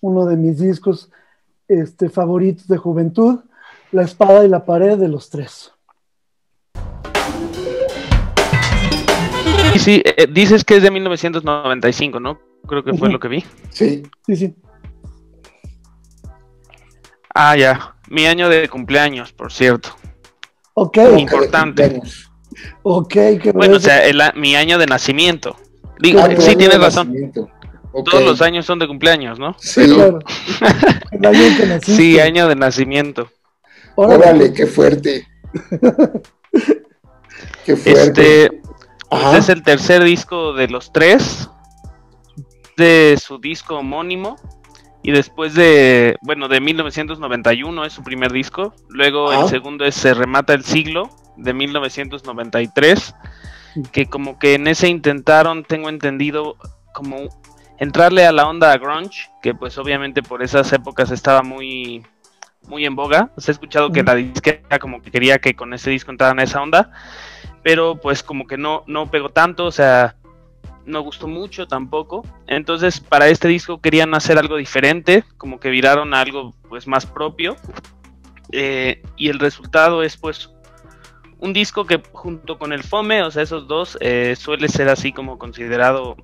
uno de mis discos este, favoritos de juventud, La espada y la pared de los tres. Sí, sí, eh, dices que es de 1995, ¿no? Creo que fue lo que vi. Sí. Sí, sí. Ah, ya. Mi año de cumpleaños, por cierto. Ok, Importante. ok. qué Bueno, o sea, el mi año de nacimiento. Digo, sí, tienes razón. nacimiento. Todos los años son de cumpleaños, ¿no? Sí. claro. El año que naciste. Sí, año de nacimiento. Órale. Órale, qué fuerte. qué fuerte. Este, Ajá. es el tercer disco de los tres. De su disco homónimo. Y después de, bueno, de 1991 es su primer disco. Luego Ah. el segundo es Se remata el siglo, de 1993. Que como que en ese intentaron, tengo entendido, como entrarle a la onda grunge, que pues obviamente por esas épocas estaba muy, muy en boga. Se ha escuchado que la disquera como que quería que con ese disco entraran a esa onda, pero pues como que no, no pegó tanto, o sea, no gustó mucho tampoco. Entonces para este disco querían hacer algo diferente, como que viraron a algo pues más propio. Eh, y el resultado es pues un disco que junto con el Fome, o sea, esos dos, eh, suele ser así como considerado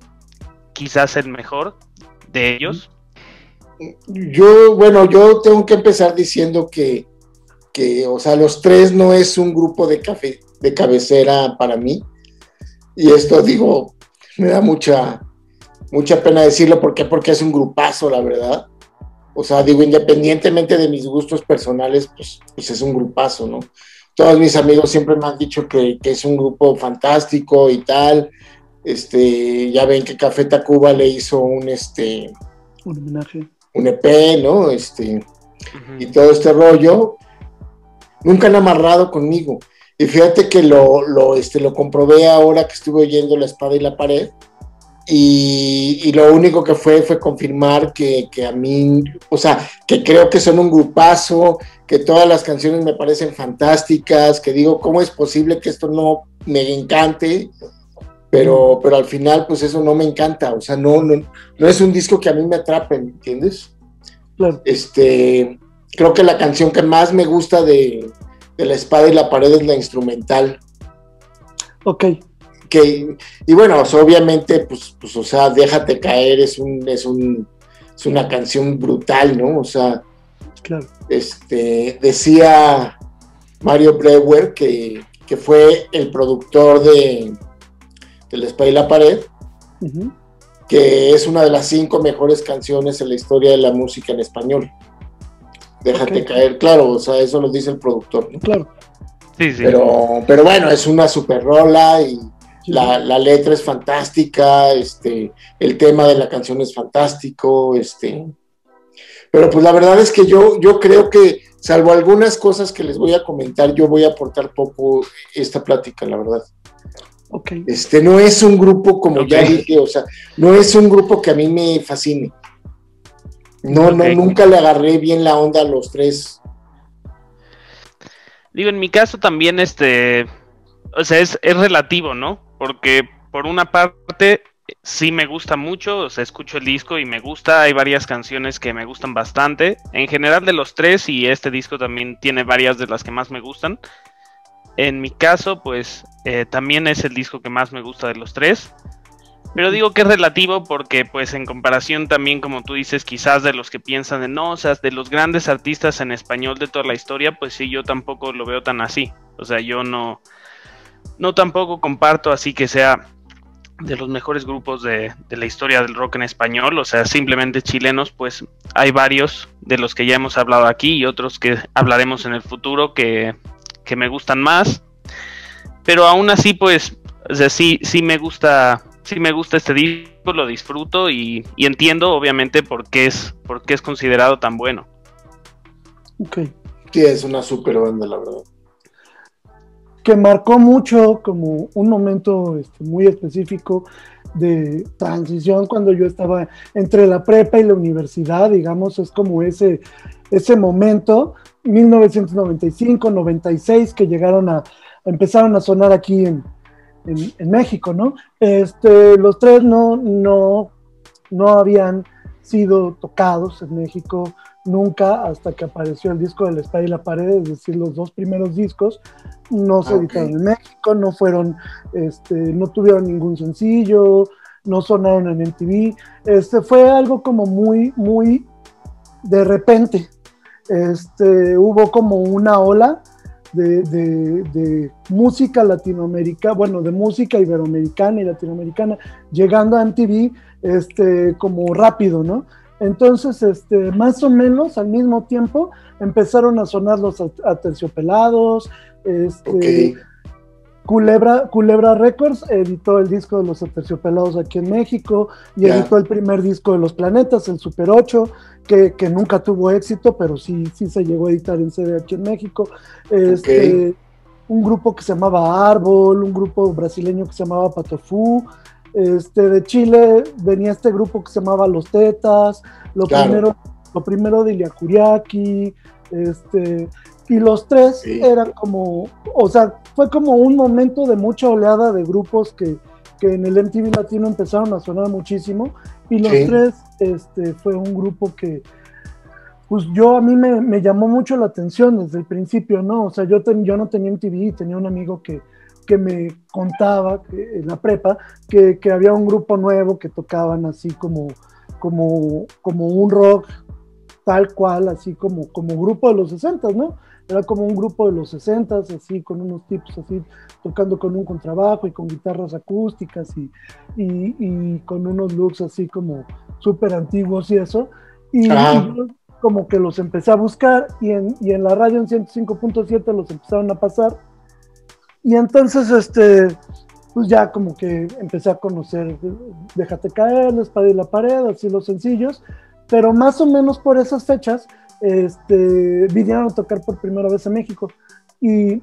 quizás el mejor de ellos. Yo, bueno, yo tengo que empezar diciendo que, que, o sea, los tres no es un grupo de, cafe, de cabecera para mí. Y esto, digo, me da mucha, mucha pena decirlo. ¿Por qué? Porque es un grupazo, la verdad. O sea, digo, independientemente de mis gustos personales, pues, pues es un grupazo, ¿no? Todos mis amigos siempre me han dicho que, que es un grupo fantástico y tal. Este, ya ven que Café Tacuba le hizo un, este, Un homenaje. un EP, ¿no? Este, y todo este rollo, nunca han amarrado conmigo. Y fíjate que lo, lo, este, lo comprobé ahora que estuve oyendo La Espada y la Pared. Y, y lo único que fue fue confirmar que, que a mí, o sea, que creo que son un grupazo, que todas las canciones me parecen fantásticas, que digo, ¿cómo es posible que esto no me encante? Pero, pero al final, pues eso no me encanta, o sea, no, no, no es un disco que a mí me atrape, ¿me entiendes? Claro. Este, creo que la canción que más me gusta de, de La Espada y la Pared es la instrumental. Ok. Que, y bueno, obviamente, pues, pues, o sea, Déjate caer es, un, es, un, es una canción brutal, ¿no? O sea, Claro. este, decía Mario Brewer que, que fue el productor de, de La Espada y la Pared, que es una de las cinco mejores canciones en la historia de la música en español. Déjate caer, claro, o sea, eso lo dice el productor, ¿no? Claro. Sí, sí. Pero, pero bueno, es una super rola y Sí, la, la letra es fantástica, este, el tema de la canción es fantástico, este. Pero pues la verdad es que yo, yo creo que, salvo algunas cosas que les voy a comentar, yo voy a aportar poco esta plática, la verdad. Este no es un grupo, como ya dije, o sea, no es un grupo que a mí me fascine. No, no, nunca le agarré bien la onda a los tres. Digo, en mi caso también, este, o sea, es, es relativo, ¿no? Porque por una parte sí me gusta mucho, o sea, escucho el disco y me gusta, hay varias canciones que me gustan bastante. En general de los tres y este disco también tiene varias de las que más me gustan. En mi caso, pues eh, también es el disco que más me gusta de los tres. Pero digo que es relativo porque, pues, en comparación también, como tú dices, quizás de los que piensan de no, o sea, de los grandes artistas en español de toda la historia, pues sí, yo tampoco lo veo tan así. O sea, yo no, no tampoco comparto así que sea de los mejores grupos de la historia del rock en español. O sea, simplemente chilenos, pues hay varios de los que ya hemos hablado aquí y otros que hablaremos en el futuro que, que me gustan más. Pero aún así, pues, o sea, sí, sí me gusta sí me gusta este disco, lo disfruto y, y entiendo obviamente por qué, es, por qué es considerado tan bueno. Ok. Sí, es una super banda, la verdad. Que marcó mucho como un momento este, muy específico de transición cuando yo estaba entre la prepa y la universidad, digamos, es como ese, ese momento, 1995, 96, que llegaron a, empezaron a sonar aquí en, en, en, México, ¿no? Este, los tres no, no, no habían sido tocados en México nunca hasta que apareció el disco de la espada y la pared, es decir, los dos primeros discos no se ah, editaron en México, no fueron, este, no tuvieron ningún sencillo, no sonaron en MTV, este, fue algo como muy, muy de repente, este, hubo como una ola de, música latinoamericana, bueno, de música iberoamericana y latinoamericana, llegando a MTV este, como rápido, ¿no? Entonces, este, más o menos al mismo tiempo empezaron a sonar los aterciopelados, este, Culebra, Culebra Records editó el disco de los aterciopelados aquí en México y editó el primer disco de los planetas, el Super 8, que, nunca tuvo éxito, pero sí, sí se llegó a editar en CD aquí en México. Este, Un grupo que se llamaba Árbol, un grupo brasileño que se llamaba Patofú, este, de Chile venía este grupo que se llamaba Los Tetas, lo, primero, lo primero de Iliacuriaki, este, y los tres eran como, o sea, fue como un momento de mucha oleada de grupos que, que en el MTV Latino empezaron a sonar muchísimo, y los tres este, fue un grupo que, pues yo a mí me, me, llamó mucho la atención desde el principio, ¿no? O sea, yo, yo no tenía MTV, tenía un amigo que, que me contaba en la prepa que, que, había un grupo nuevo que tocaban así como, como, como un rock tal cual, así como, como grupo de los 60, ¿no? Era como un grupo de los 60, así con unos tipos así tocando con un contrabajo y con guitarras acústicas y, y, y con unos looks así como súper antiguos y eso. Y, yo como que los empecé a buscar y en, y en la radio en 105.7 los empezaron a pasar. Y entonces, este, pues ya como que empecé a conocer Déjate caer, La espada y la pared, así los sencillos, pero más o menos por esas fechas, este, vinieron a tocar por primera vez en México. Y,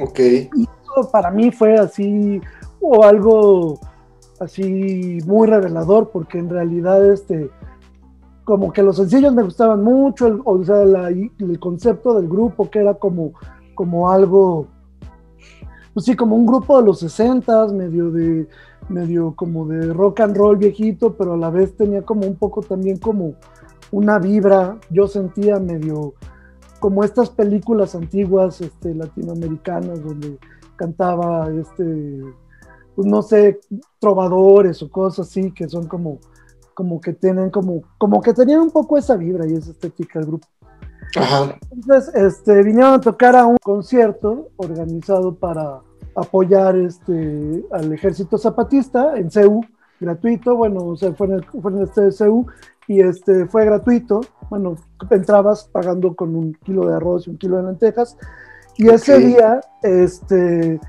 okay. y eso para mí fue así, o algo así muy revelador, porque en realidad, este, como que los sencillos me gustaban mucho, o sea, el concepto del grupo, que era como, como algo pues sí, como un grupo de los 60 medio de, medio como de rock and roll viejito, pero a la vez tenía como un poco también como una vibra, yo sentía medio como estas películas antiguas este, latinoamericanas donde cantaba este, pues no sé, trovadores o cosas así que son como, como que tienen como, como que tenían un poco esa vibra y esa estética del grupo. Entonces, este, vinieron a tocar a un concierto organizado para apoyar este, al ejército zapatista en CEU, gratuito, bueno, o sea, fue en el, fue en este y este, fue gratuito, bueno, entrabas pagando con un kilo de arroz y un kilo de lentejas, y ese día, este,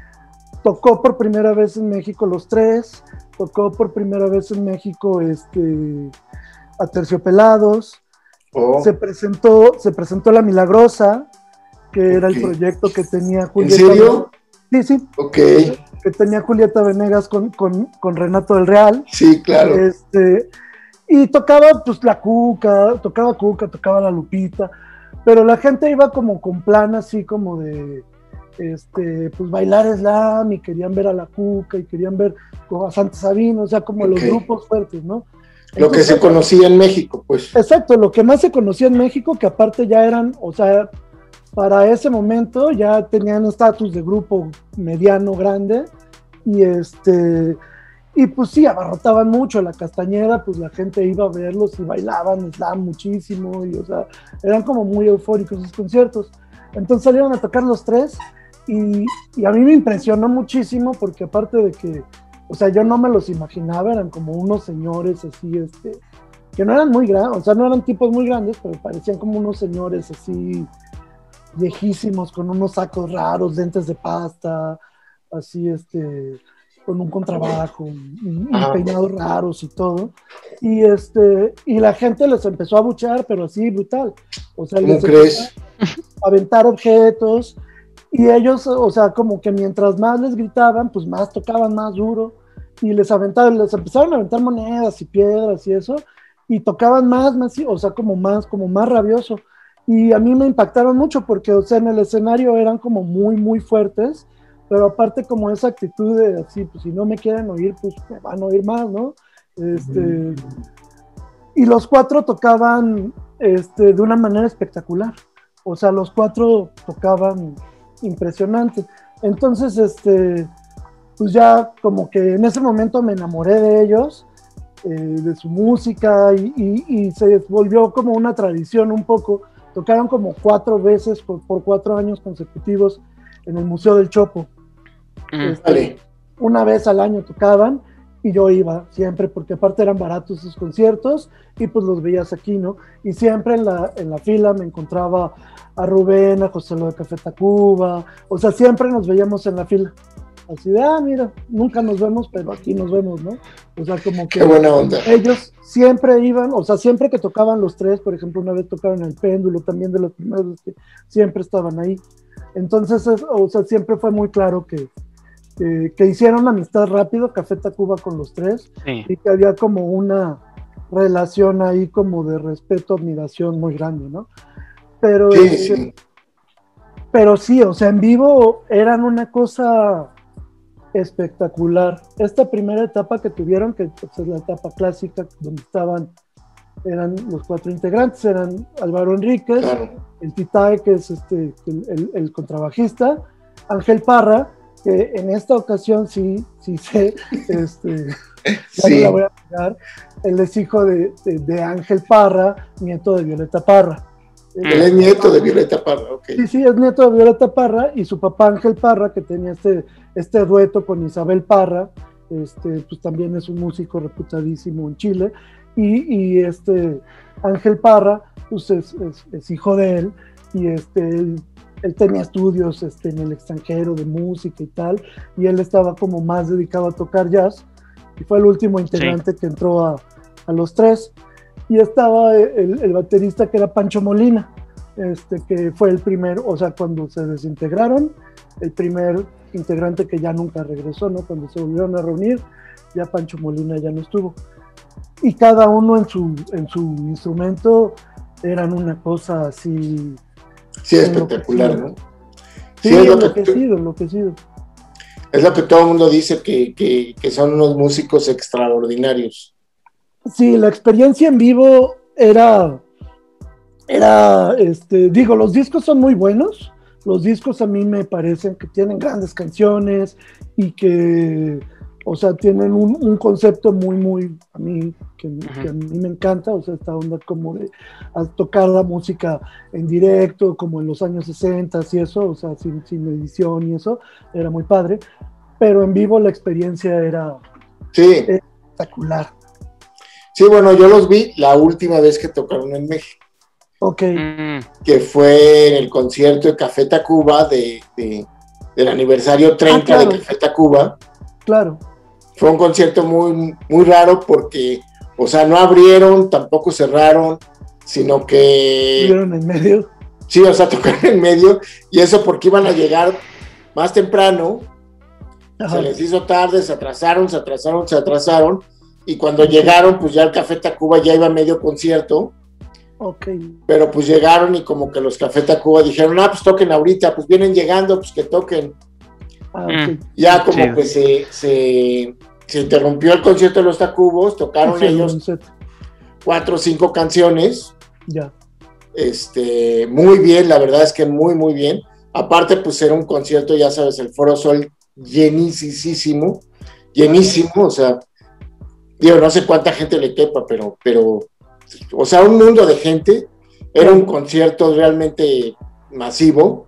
tocó por primera vez en México los tres, tocó por primera vez en México, este, a Terciopelados, Oh. Se, presentó, se presentó La Milagrosa, que era el proyecto que tenía Julieta. ¿En serio? Sí, sí. Ok. Que tenía Julieta Venegas con, Renato del Real. Sí, claro. Este, y tocaba pues la cuca, tocaba cuca, tocaba la lupita, pero la gente iba como con plan así como de este, pues bailar slam y querían ver a la cuca y querían ver a Santa Sabina, o sea, como los grupos fuertes, ¿no? lo que se conocía en México, pues. Exacto, lo que más se conocía en México, que aparte ya eran, o sea, para ese momento ya tenían estatus de grupo mediano, grande, y este, y pues sí, abarrotaban mucho la castañeda, pues la gente iba a verlos y bailaban slam muchísimo, y o sea, eran como muy eufóricos sus conciertos. Entonces salieron a tocar los tres, y, y a mí me impresionó muchísimo, porque aparte de que o sea, yo no me los imaginaba, eran como unos señores así, este, que no eran muy grandes, o sea, no eran tipos muy grandes, pero parecían como unos señores así viejísimos, con unos sacos raros, dentes de pasta, así, este, con un contrabajo y, peinados raros y todo. Y este, y la gente les empezó a buchar, pero así brutal. O sea, les crees? A aventar objetos y ellos, o sea, como que mientras más les gritaban, pues más tocaban más duro y les aventaban, les empezaron a aventar monedas y piedras y eso, y tocaban más, más, o sea, como más, como más rabioso. Y a mí me impactaron mucho porque, o sea, en el escenario eran como muy, muy fuertes, pero aparte como esa actitud de así, pues si no me quieren oír, pues me van a oír más, ¿no? Este, Y los cuatro tocaban este, de una manera espectacular. O sea, los cuatro tocaban impresionante. Entonces, este, pues ya como que en ese momento me enamoré de ellos, eh, de su música y, y, se volvió como una tradición un poco. Tocaron como cuatro veces por, por cuatro años consecutivos en el Museo del Chopo. Este, una vez al año tocaban y yo iba siempre, porque aparte eran baratos sus conciertos y pues los veías aquí, ¿no? Y siempre en la, en la fila me encontraba a Rubén, a José Lo de Café Tacuba, o sea, siempre nos veíamos en la fila. Así de, ah, mira, nunca nos vemos, pero aquí nos vemos, ¿no? O sea, como que buena onda. ellos siempre iban, o sea, siempre que tocaban los tres, por ejemplo, una vez tocaron el péndulo, también de los primeros que siempre estaban ahí. Entonces, o sea, siempre fue muy claro que, que, hicieron amistad rápido, Café Tacuba con los tres, y que había como una relación ahí como de respeto, admiración muy grande, ¿no? Pero, sí, este, pero sí, o sea, en vivo eran una cosa espectacular. Esta primera etapa que tuvieron, que pues, es la etapa clásica, donde estaban, eran los cuatro integrantes, eran Álvaro Enríquez, el Titae, que es este, el contrabajista, Ángel Parra, que en esta ocasión sí, sí sé, este, sí. la voy a pegar, él es hijo de, de, Ángel Parra, nieto de Violeta Parra. Él es nieto de Violeta Parra, ok. Sí, sí, es nieto de Violeta Parra y su papá Ángel Parra, que tenía este, este dueto con Isabel Parra, este, pues también es un músico reputadísimo en Chile, y, y este Ángel Parra, pues es, es, hijo de él, y este, él él tenía estudios este, en el extranjero de música y tal, y él estaba como más dedicado a tocar jazz, y fue el último integrante que entró a, a, los tres, y estaba el, el, baterista que era Pancho Molina, este, que fue el primer, o sea, cuando se desintegraron, el primer integrante que ya nunca regresó, ¿no? Cuando se volvieron a reunir, ya Pancho Molina ya no estuvo. Y cada uno en su, en su instrumento eran una cosa así Sí, espectacular, ¿no? Sí, es lo enloquecido, enloquecido. Es lo que todo el mundo dice, que, son unos músicos extraordinarios. Sí, la experiencia en vivo era, era, este, digo, los discos son muy buenos, los discos a mí me parecen que tienen grandes canciones y que o sea, tienen un, concepto muy, muy, a mí, que, a mí me encanta, o sea, esta onda como de tocar la música en directo, como en los años 60 y eso, o sea, sin, sin edición y eso, era muy padre, pero en vivo la experiencia era espectacular. Sí, bueno, yo los vi la última vez que tocaron en México. Ok. Mm. Que fue en el concierto de Café Tacuba de, del aniversario 30 ah, de Café Tacuba. Claro fue un concierto muy, muy raro porque, o sea, no abrieron, tampoco cerraron, sino que... Estuvieron en medio. Sí, o sea, tocaron en medio, y eso porque iban a llegar más temprano, se les hizo tarde, se atrasaron, se atrasaron, se atrasaron, y cuando llegaron, pues ya el Café Tacuba ya iba a medio concierto. Ok. Pero pues llegaron y como que los Café Tacuba dijeron, ah, pues toquen ahorita, pues vienen llegando, pues que toquen. Ah, mm. Ya como que se, se, interrumpió el concierto de los Tacubos, tocaron ellos cuatro o cinco canciones. Ya. Este, muy bien, la verdad es que muy, muy bien. Aparte, pues era un concierto, ya sabes, el Foro Sol llenísimo, llenísimo, o sea, digo, no sé cuánta gente le quepa, pero, pero, o sea, un mundo de gente. Era un concierto realmente masivo.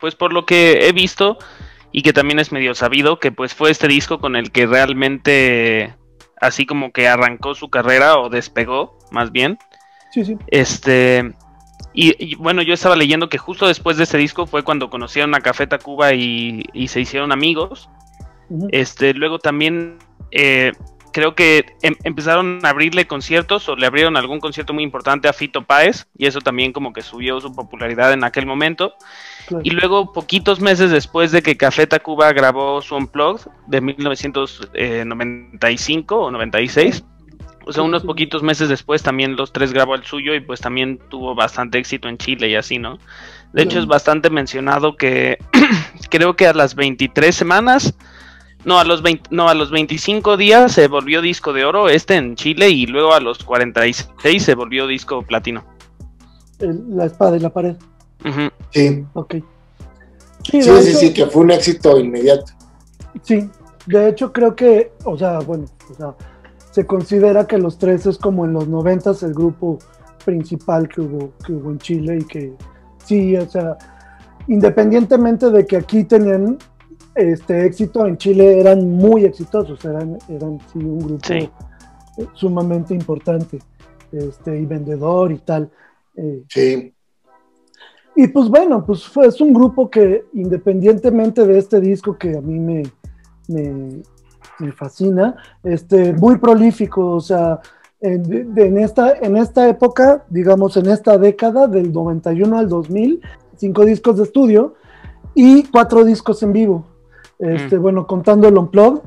Pues por lo que he visto, y que también es medio sabido que pues fue este disco con el que realmente así como que arrancó su carrera o despegó más bien. Sí, sí. Este y, bueno, yo estaba leyendo que justo después de este disco fue cuando conocieron a Café Tacuba y, y se hicieron amigos. Este, luego también eh, creo que em, empezaron a abrirle conciertos o le abrieron algún concierto muy importante a Fito Páez y eso también como que subió su popularidad en aquel momento. Y luego, poquitos meses después de que Café Tacuba grabó su Unplugged de 1995 o 96, o sea, unos poquitos meses después también los tres grabó el suyo y pues también tuvo bastante éxito en Chile y así, ¿no? De hecho, es bastante mencionado que creo que a las 23 semanas No, a los 20, no, a los 25 días se volvió disco de oro este en Chile y luego a los 46 se volvió disco platino. la espada y la pared. Sí. Ok. Sí, sí, sí, que fue un éxito inmediato. Sí, de hecho creo que, o sea, bueno, o sea, se considera que los tres es como en los noventas el grupo principal que hubo, que hubo en Chile y que sí, o sea, independientemente de que aquí tenían este éxito, en Chile eran muy exitosos, eran, eran sí, un grupo sumamente importante este, y vendedor y tal. Eh. sí. Y pues bueno, pues fue, es un grupo que independientemente de este disco que a mí me, me, fascina, este, muy prolífico, o sea, en, esta, en esta época, digamos, en esta década, del 91 al 2000, cinco discos de estudio y cuatro discos en vivo. Este, mm. Bueno, contando el Unplugged,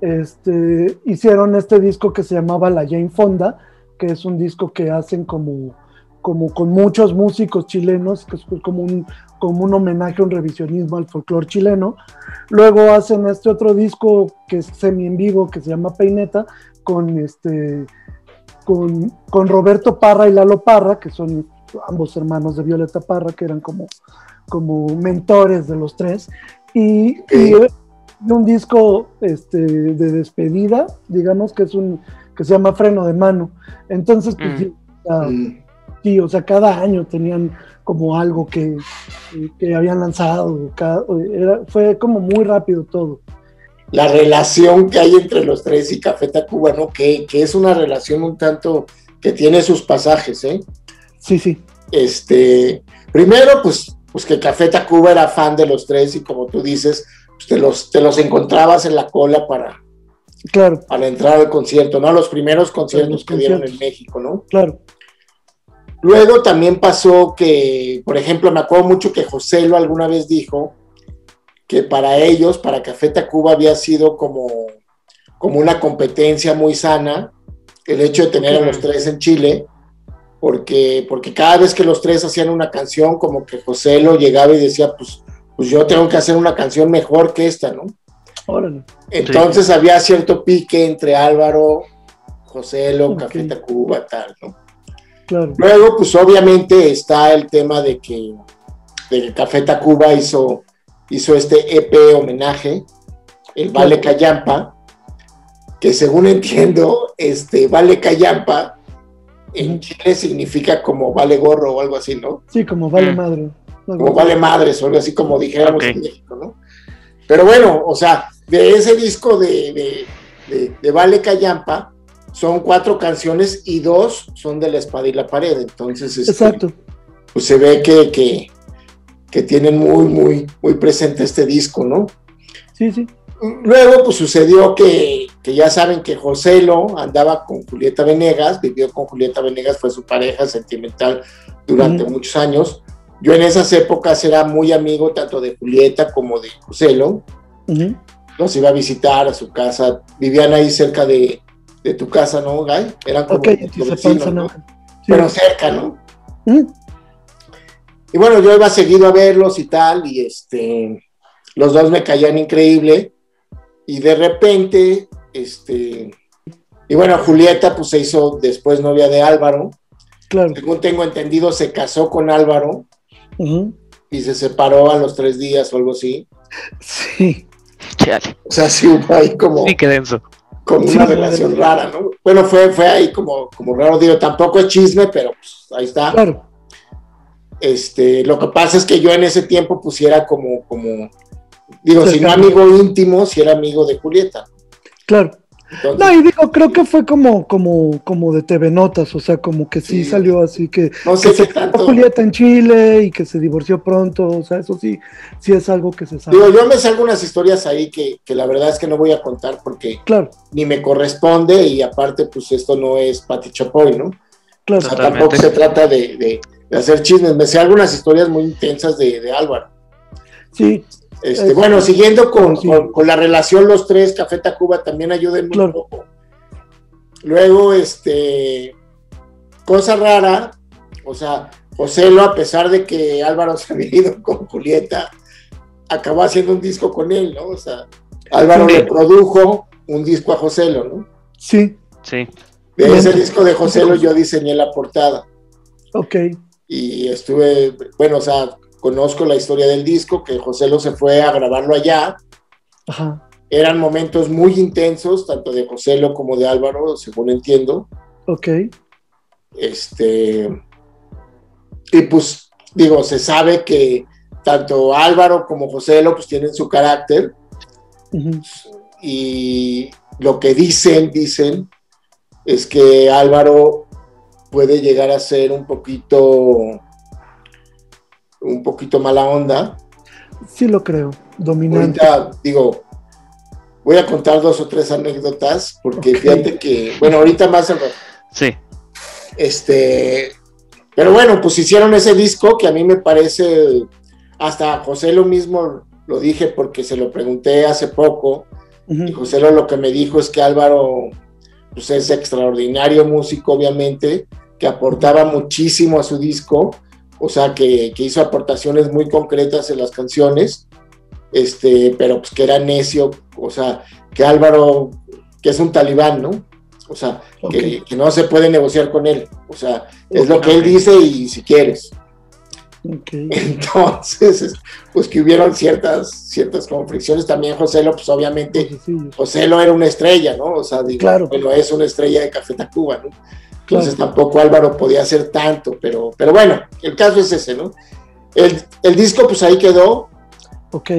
este, hicieron este disco que se llamaba La Jane Fonda, que es un disco que hacen como, con muchos músicos chilenos, que es como un, como un homenaje, un revisionismo al folclore chileno. Luego hacen este otro disco que es semi en vivo, que se llama Peineta, con, este, Roberto Parra y Lalo Parra, que son ambos hermanos de Violeta Parra, que eran como mentores de los tres. Y, un disco este, de despedida, digamos que es un que se llama Freno de Mano. Entonces, pues, mm. sí, o sea, cada año tenían como algo que, que habían lanzado, era, fue como muy rápido todo. La relación que hay entre los tres y Café Tacuba, ¿no? Que, que es una relación un tanto que tiene sus pasajes, ¿eh? Sí, sí. Este, primero, pues, pues que Café Tacuba era fan de los tres y como tú dices, pues te, los, te los encontrabas en la cola para, claro. para entrar al concierto, ¿no? Los primeros conciertos que dieron en México, ¿no? Claro. Luego también pasó que, por ejemplo, me acuerdo mucho que José lo alguna vez dijo que para ellos, para Café Tacuba había sido como, como una competencia muy sana el hecho de tener a los tres en Chile, porque, porque cada vez que los tres hacían una canción, como que José lo llegaba y decía, pues, pues yo tengo que hacer una canción mejor que esta, ¿no? Entonces había cierto pique entre Álvaro, José Lo, Café Tacuba, tal, ¿no? Luego, pues obviamente está el tema de que, de Café Tacuba hizo, hizo este EP homenaje, el Vale Cayampa, que según entiendo, este Vale Cayampa en Chile significa como vale gorro o algo así, ¿no? Sí, como vale mm. madre. Como vale madres o algo así como dijéramos en México, ¿no? Pero bueno, o sea, de ese disco de, de, Vale Cayampa son cuatro canciones y dos son de La Espada y la Pared. Entonces, este, Exacto. pues se ve que, que, que tienen muy, muy, muy presente este disco, ¿no? Sí, sí. Luego, pues sucedió que, ya saben que Joselo andaba con Julieta Venegas, vivió con Julieta Venegas, fue su pareja sentimental durante muchos años. Yo en esas épocas era muy amigo tanto de Julieta como de Joselo. Los iba a visitar a su casa, vivían ahí cerca de, tu casa, ¿no, Guy? Eran como vecinos, ¿no? Pero cerca, ¿no? Y bueno, yo iba seguido a verlos y tal, y este, los dos me caían increíble y de repente, este, y bueno, Julieta pues se hizo después novia de Álvaro. Claro. Según tengo entendido, se casó con Álvaro y se separó a los tres días o algo así. Sí. O sea, sí hubo ahí como. Sí, qué denso. Como una relación rara, ¿no? Bueno, fue, fue ahí como, como raro, digo, tampoco es chisme, pero pues ahí está. Claro. Este, lo que pasa es que yo en ese tiempo pusiera como, como Digo, si no amigo íntimo, si era amigo de Julieta. Claro. no, y digo, creo que fue como, como, como de TV Notas, o sea, como que sí, salió así que, no sé se tanto. Julieta en Chile y que se divorció pronto, o sea, eso sí, sí es algo que se sabe. Digo, yo me salgo unas historias ahí que, la verdad es que no voy a contar porque claro. ni me corresponde y aparte, pues esto no es Pati Chapoy, ¿no? Claro. O sea, tampoco se trata de, hacer chismes, me sé algunas historias muy intensas de, de Álvaro. Sí, este, bueno, siguiendo con, la relación los tres, Café Tacuba también ayuden muy poco. Luego, este, cosa rara, o sea, Joselo, a pesar de que Álvaro se había ido con Julieta, acabó haciendo un disco con él, ¿no? O sea, Álvaro le produjo un disco a Joselo, ¿no? Sí. Sí. De ese disco de Joselo yo diseñé la portada. Ok. Y estuve, bueno, o sea, conozco la historia del disco, que Joselo se fue a grabarlo allá. Ajá. Eran momentos muy intensos, tanto de Joselo como de Álvaro, según entiendo. Ok. Este, y pues digo, se sabe que tanto Álvaro como Joselo pues tienen su carácter y lo que dicen, dicen, es que Álvaro puede llegar a ser un poquito, un poquito mala onda. Sí lo creo. Dominante. Ahorita digo, voy a contar dos o tres anécdotas, porque Ok. fíjate que, bueno, ahorita más. Sí. Este, pero bueno, pues hicieron ese disco que a mí me parece, hasta José lo mismo lo dije porque se lo pregunté hace poco, y. José lo, lo que me dijo es que Álvaro pues es extraordinario músico, obviamente, que aportaba muchísimo a su disco, o sea, que, que hizo aportaciones muy concretas en las canciones, este, pero pues que era necio, o sea, que Álvaro, que es un talibán, ¿no? O sea, que, que no se puede negociar con él, o sea, es lo que él dice y si quieres. Entonces, es- pues que hubieron ciertas, ciertas como fricciones también, José Lo, pues obviamente Pobrecillos. José lo era una estrella, ¿no? O sea, digo, Claro. bueno, es una estrella de Café Tacuba, ¿no? Entonces Claro. tampoco Álvaro podía hacer tanto, pero, pero bueno, el caso es ese, ¿no? El, el disco, pues ahí quedó. Ok.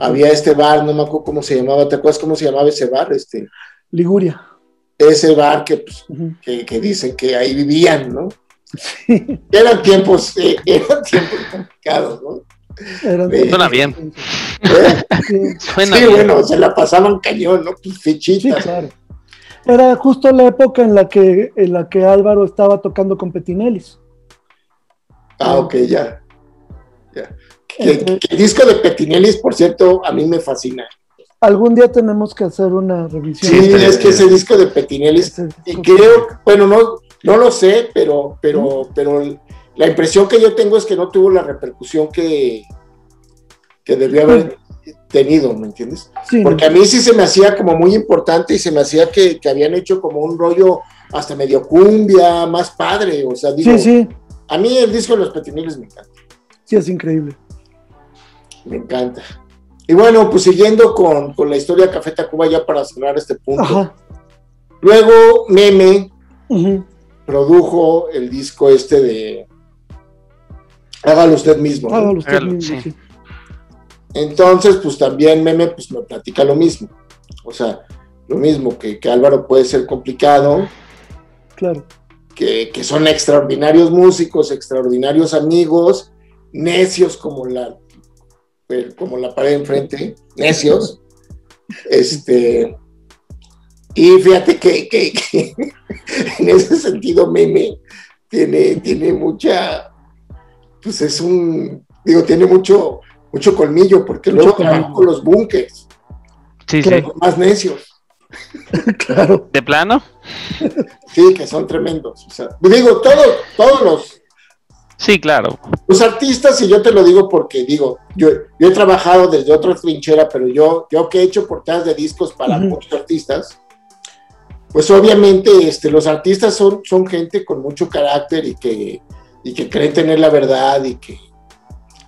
Había este bar, no me acuerdo cómo se llamaba, ¿te acuerdas cómo se llamaba ese bar? Este, Liguria. ese bar que, pues, que dicen que ahí vivían, ¿no? Sí. Eran tiempos, eh, eran tiempos complicados, ¿no? Eran- Sí. Suena bien. ¿Eh? Sí, Suena Sí, bien. bueno, se la pasaban cañón, ¿no? Pues sí, fichitas. claro. Era justo la época en la que en la que Álvaro estaba tocando con Petinelis. Ah, ok, ya. ya. Que- que el disco de Petinelli, por cierto, a mí me fascina. Algún día tenemos que hacer una revisión. Sí, es que ese disco de disco. creo, bueno, no, no lo sé, pero, pero, pero la impresión que yo tengo es que no tuvo la repercusión que, que debió haber tenido, ¿me entiendes? Sí, Porque a mí sí se me hacía como muy importante y se me hacía que, que habían hecho como un rollo hasta medio cumbia, más padre, o sea, digo, sí, sí, a mí el disco de los Petinelli me encanta. sí, es increíble. Me encanta. Y bueno, pues siguiendo con, con la historia de Café Tacuba ya para cerrar este punto. Ajá. Luego Meme Ujú. Produjo el disco este de Hágalo usted mismo. ¿no? Hágalo usted Hágalo, mismo, sí. sí. Entonces, pues también Meme pues me platica lo mismo. O sea, lo mismo, que, que Álvaro puede ser complicado, Claro. que, que son extraordinarios músicos, extraordinarios amigos, necios como la, como la pared enfrente, necios. Este, y fíjate que, que- que en ese sentido Meme tiene, tiene mucha, pues es un, digo, tiene mucho, mucho colmillo, porque Mucho luego trabajó con los bunkers, Sí, sí. Claro. los más necios. claro. ¿De plano? Sí, que son tremendos. O sea, digo, todos, todos los, Sí, claro. los artistas, y yo te lo digo porque digo, yo, yo he trabajado desde otra trinchera, pero yo, yo que he hecho portadas de discos para Ujú. muchos artistas, pues obviamente este, los artistas son, son gente con mucho carácter y que, y que creen tener la verdad y que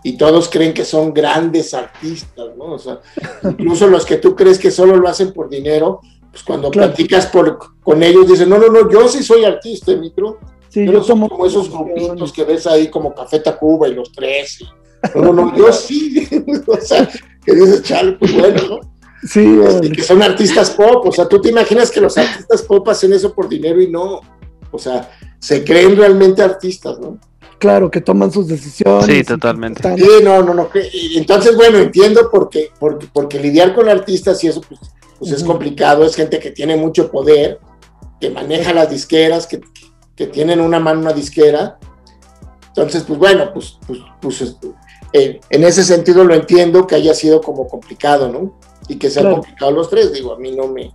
y todos creen que son grandes artistas, ¿no? O sea, incluso los que tú crees que solo lo hacen por dinero, pues cuando Claro. platicas por, con ellos dicen, no, no, no, yo sí soy artista, micro. Sí, Yo yo tomo como esos grupitos que ves ahí como Café Tacuba y los tres. y- No, no, no, yo sí. o sea, que dices, chale, pues bueno, ¿no? Sí, órale. que son artistas pop. O sea, tú te imaginas que los artistas pop hacen eso por dinero y no. O sea, se creen realmente artistas, ¿no? claro, que toman sus decisiones. Sí, totalmente. están- Sí, no, no, no. entonces, bueno, entiendo porque, porque, porque lidiar con artistas y eso, pues, pues es complicado. Es gente que tiene mucho poder, que maneja las disqueras, que, que tienen una mano una disquera. Entonces, pues bueno, pues, pues, pues este, eh, en ese sentido lo entiendo que haya sido como complicado, ¿no? Y que sean Claro. complicados los tres, digo, a mí no me.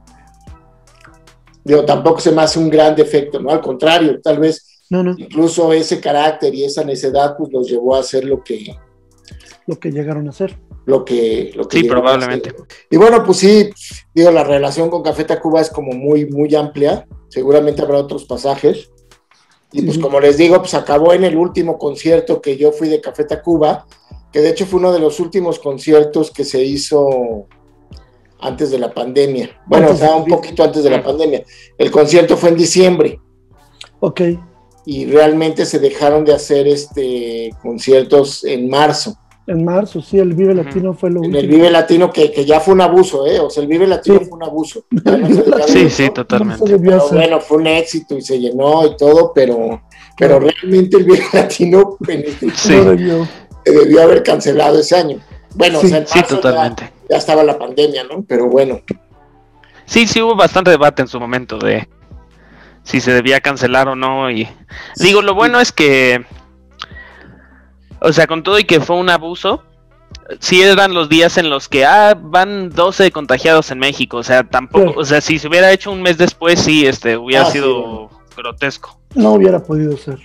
Digo, tampoco se me hace un gran defecto, ¿no? Al contrario, tal vez No, no. incluso ese carácter y esa necedad pues los llevó a hacer lo que lo que llegaron a hacer. Lo que, lo que Sí, probablemente. Y bueno, pues sí, digo, la relación con Café Tacuba es como muy, muy amplia. Seguramente habrá otros pasajes. Y pues como les digo, pues acabó en el último concierto que yo fui de Café Tacuba, que de hecho fue uno de los últimos conciertos que se hizo antes de la pandemia. Bueno, o sea, un poquito antes de la Mm. pandemia. El concierto fue en diciembre Ok, y realmente se dejaron de hacer este conciertos en marzo. en marzo, sí, el Vive. Latino fue lo En último. el Vive Latino, que, que ya fue un abuso, ¿eh? O sea, el Vive Latino Sí. fue un abuso. Sí, sí, totalmente. Pero bueno, fue un éxito y se llenó y todo, pero, pero realmente el Vive Latino en este- Sí. Debió. se debió haber cancelado ese año. Bueno, Sí, o sea, en Sí, marzo totalmente. ya, estaba la pandemia, ¿no? Pero bueno, Sí, sí hubo bastante debate en su momento de si se debía cancelar o no. Y digo, lo bueno es que, o sea, con todo y que fue un abuso, sí eran los días en los que ah, van 12 contagiados en México. O sea, tampoco, Sí. o sea, si se hubiera hecho un mes después, sí, este, hubiera Ah, sido grotesco. No hubiera podido ser.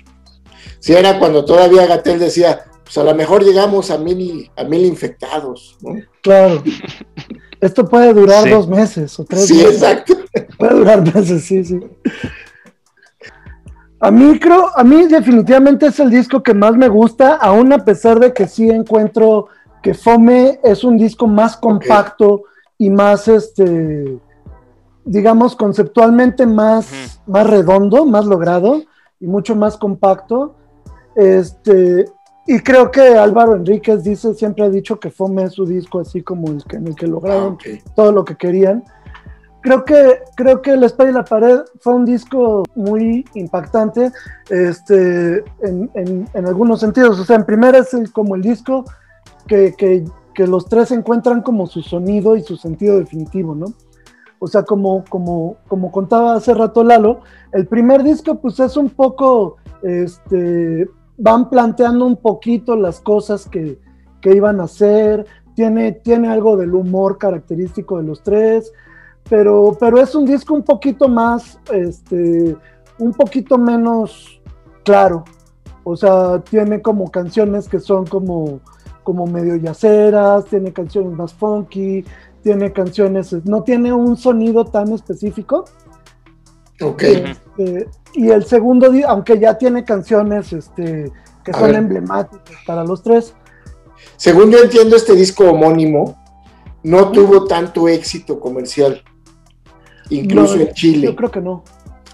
si era cuando todavía Gatel decía, pues a lo mejor llegamos a mil, a mil infectados, ¿no? Claro. Esto puede durar Sí. dos meses o tres Sí, meses. exacto. Puede durar meses, sí, sí. A mí creo, a mí definitivamente es el disco que más me gusta, aún a pesar de que sí encuentro que Fome es un disco más compacto y más, este, digamos, conceptualmente más, más redondo, más logrado y mucho más compacto. Este, y creo que Álvaro Enríquez dice, siempre ha dicho que Fome su disco así como el que, en el que Ah, lograron ok. todo lo que querían. Creo que, creo que El Espejo y la Pared fue un disco muy impactante este, en, en- en algunos sentidos. O sea, en primera es el- como el disco que, que- que los tres encuentran como su sonido y su sentido definitivo, ¿no? O sea, como, como, como contaba hace rato Lalo, el primer disco pues es un poco, este, van planteando un poquito las cosas que, que iban a hacer, tiene, tiene algo del humor característico de los tres, pero, pero es un disco un poquito más, este, un poquito menos claro. O sea, tiene como canciones que son como, como medio yaceras, tiene canciones más funky, tiene canciones, no tiene un sonido tan específico. Ok. Este, y el segundo, aunque ya tiene canciones este, que A son ver. emblemáticas para los tres, Según yo entiendo, este disco homónimo no tuvo tanto éxito comercial, incluso No, en Chile. yo creo que no.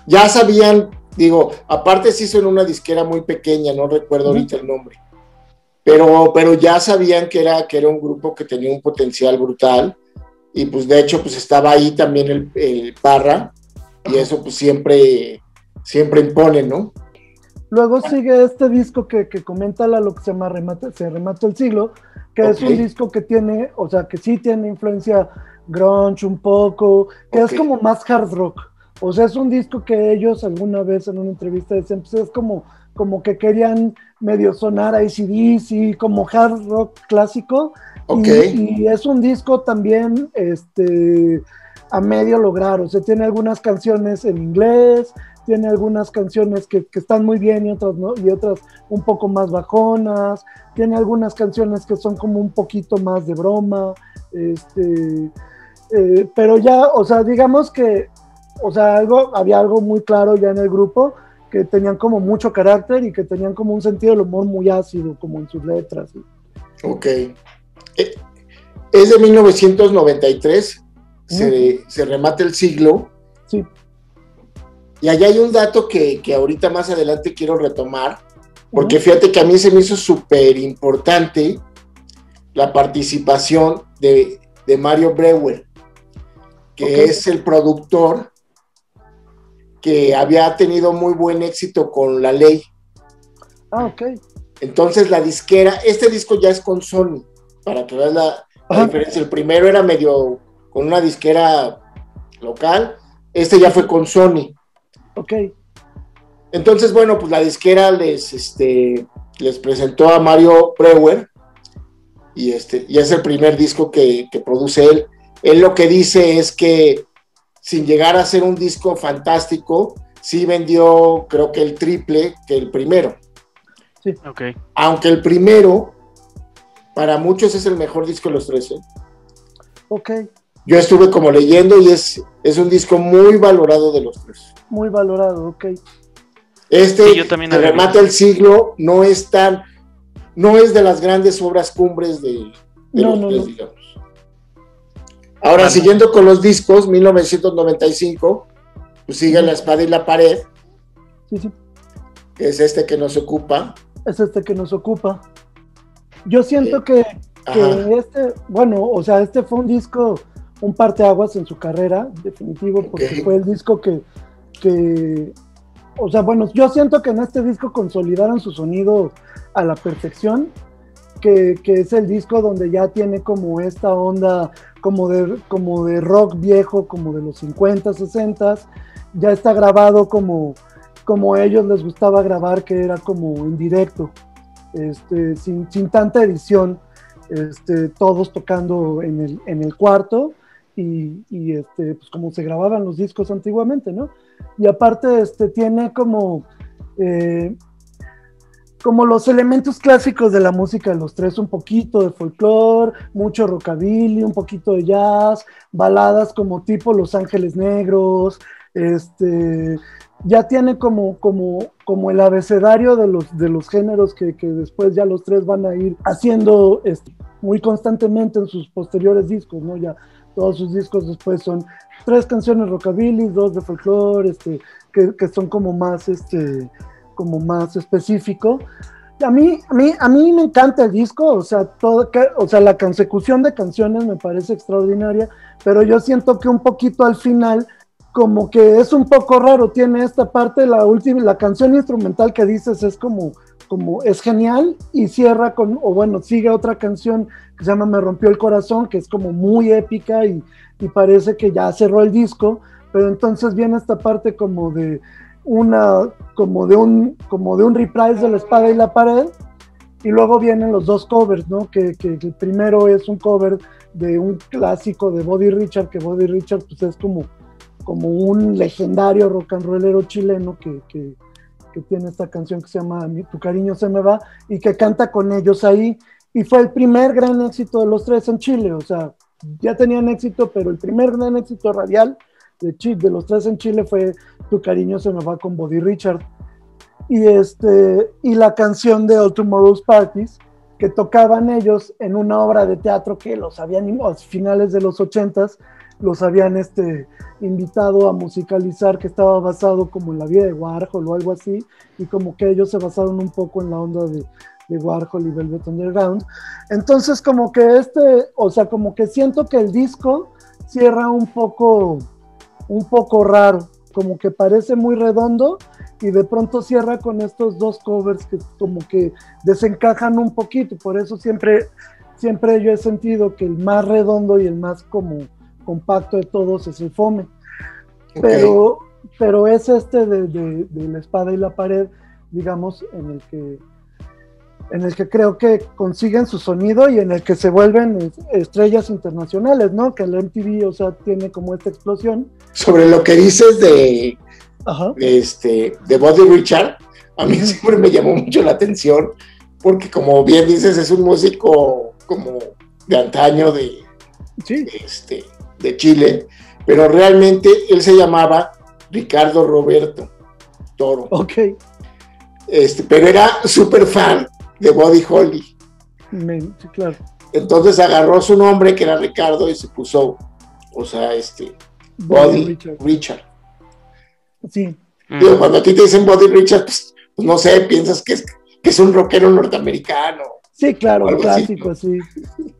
Ya sabían, digo, aparte se hizo en una disquera muy pequeña, no recuerdo ahorita el nombre, pero, pero ya sabían que era, que era un grupo que tenía un potencial brutal y pues de hecho pues estaba ahí también el, el Parra y eso pues siempre, siempre impone, ¿no? Luego sigue este disco que, que comenta la lo que se llama Remate, Se Remató el Siglo, que es un disco que tiene, o sea, que sí tiene influencia grunge un poco, que es como más hard rock. O sea, es un disco que ellos alguna vez en una entrevista decían, pues es como, como que querían medio sonar a ACDC, como hard rock clásico. Ok. Y, y es un disco también este, a medio lograr, o sea, tiene algunas canciones en inglés, tiene algunas canciones que, que están muy bien y otras no, y otras un poco más bajonas, tiene algunas canciones que son como un poquito más de broma, este, eh, pero ya, o sea, digamos que, o sea, algo, había algo muy claro ya en el grupo, que tenían como mucho carácter y que tenían como un sentido del humor muy ácido, como en sus letras. Ok. Eh, Es de 1993, se, se remata el siglo. Sí. Y allá hay un dato que, que ahorita más adelante quiero retomar, porque fíjate que a mí se me hizo súper importante la participación de, de Mario Breuer, que es el productor que había tenido muy buen éxito con la ley. Ah, ok. Entonces la disquera, este disco ya es con Sony, para que veas la, diferencia. El primero era medio con una disquera local, este ya fue con Sony. Ok. Entonces, bueno, pues la disquera les, este, les presentó a Mario Breuer y, este, y es el primer disco que, que produce él. Él lo que dice es que sin llegar a ser un disco fantástico, sí vendió creo que el triple que el primero. Ok. aunque el primero, para muchos es el mejor disco de los tres. ¿eh? Ok, Yo estuve como leyendo y es, es un disco muy valorado de los tres. muy valorado, ok. Este, Sí, yo también que había remata visto. el siglo, no es tan, no es de las grandes obras cumbres de, de No, los no, tres, no. digamos. Ahora, siguiendo con los discos, 1995, pues sigue La Espada y la Pared, Sí, sí, que es este que nos ocupa. es este que nos ocupa. Yo siento que, que este, bueno, o sea, este fue un disco, un parteaguas en su carrera, definitivo, porque fue el disco que, que, o sea, bueno, yo siento que en este disco consolidaron su sonido a la perfección, que, que es el disco donde ya tiene como esta onda como de, como de rock viejo, como de los 50, 60, ya está grabado como, como a ellos les gustaba grabar, que era como en directo, este, sin, sin tanta edición, este, todos tocando en el, en el cuarto y, este, pues como se grababan los discos antiguamente, ¿no? Y aparte este, tiene como, eh, como los elementos clásicos de la música de los tres, un poquito de folclore, mucho rockabilly, un poquito de jazz, baladas como tipo Los Ángeles Negros, este, ya tiene como, como, como el abecedario de los, de los géneros que, que después ya los tres van a ir haciendo este, muy constantemente en sus posteriores discos, ¿no? Ya todos sus discos después son tres canciones rockabilly, dos de folclore, este, que, que son como más, este, como más específico. A mí, a, mí, a mí me encanta el disco, o sea, todo, o sea, la consecución de canciones me parece extraordinaria, pero yo siento que un poquito al final como que es un poco raro, tiene esta parte, la última, la canción instrumental que dices es como, como es genial y cierra con, o bueno, sigue otra canción que se llama Me rompió el corazón, que es como muy épica y, y parece que ya cerró el disco, pero entonces viene esta parte como de una, como de un, como de un reprise de la espada y la pared, y luego vienen los dos covers, ¿no? Que, que, el primero es un cover de un clásico de Body Richard, que Body Richard pues es como como un legendario rock and rollero chileno que, que, tiene esta canción que se llama Tu cariño se me va y que canta con ellos ahí. Y fue el primer gran éxito de los tres en Chile. O sea, ya tenían éxito, pero el primer gran éxito radial de, de los tres en Chile fue Tu cariño se me va con Body Richard. Y, este, y la canción de All Tomorrow's Parties, que tocaban ellos en una obra de teatro que los habían, a finales de los ochentas, los habían este, invitado a musicalizar, que estaba basado como en la vida de Warhol o algo así, y como que ellos se basaron un poco en la onda de, de Warhol y Velvet Underground. Entonces, como que este, o sea, como que siento que el disco cierra un poco, un poco raro, como que parece muy redondo y de pronto cierra con estos dos covers que como que desencajan un poquito, por eso siempre, siempre yo he sentido que el más redondo y el más como compacto de todos es el fome. Okay. Pero, pero es este de, de, de, la espada y la pared, digamos, en el que en el que creo que consiguen su sonido y en el que se vuelven estrellas internacionales, ¿no? Que el MTV, o sea, tiene como esta explosión. Sobre lo que dices de, Ajá. de este, de Body Richard, a mí siempre me llamó mucho la atención, porque como bien dices, es un músico como de antaño de, sí. de este, de Chile, pero realmente él se llamaba Ricardo Roberto Toro. Ok. Este, pero era súper fan de Body Holly. Sí, claro. Entonces agarró su nombre, que era Ricardo, y se puso, o sea, este, Body, Body Richard. Richard. Sí. Digo, cuando a ti te dicen Body Richard, pues, pues no sé, piensas que es, que es un rockero norteamericano. Sí, claro, un clásico, así, ¿no? sí.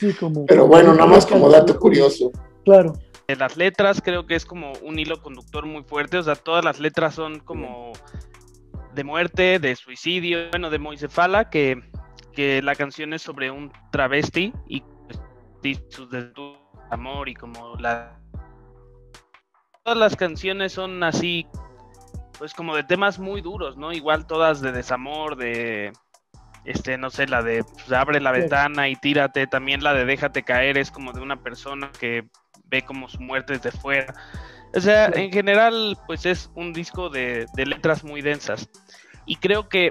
Sí, como. Pero bueno, nada más como dato curioso. Claro. Las letras creo que es como un hilo conductor muy fuerte, o sea, todas las letras son como de muerte, de suicidio, bueno, de Moisefala, que, que la canción es sobre un travesti y sus de amor y como la... Todas las canciones son así, pues como de temas muy duros, ¿no? Igual todas de desamor, de... Este, no sé, la de pues, abre la ventana y tírate, también la de déjate caer es como de una persona que ve como su muerte desde fuera. O sea, en general, pues es un disco de, de, letras muy densas. Y creo que,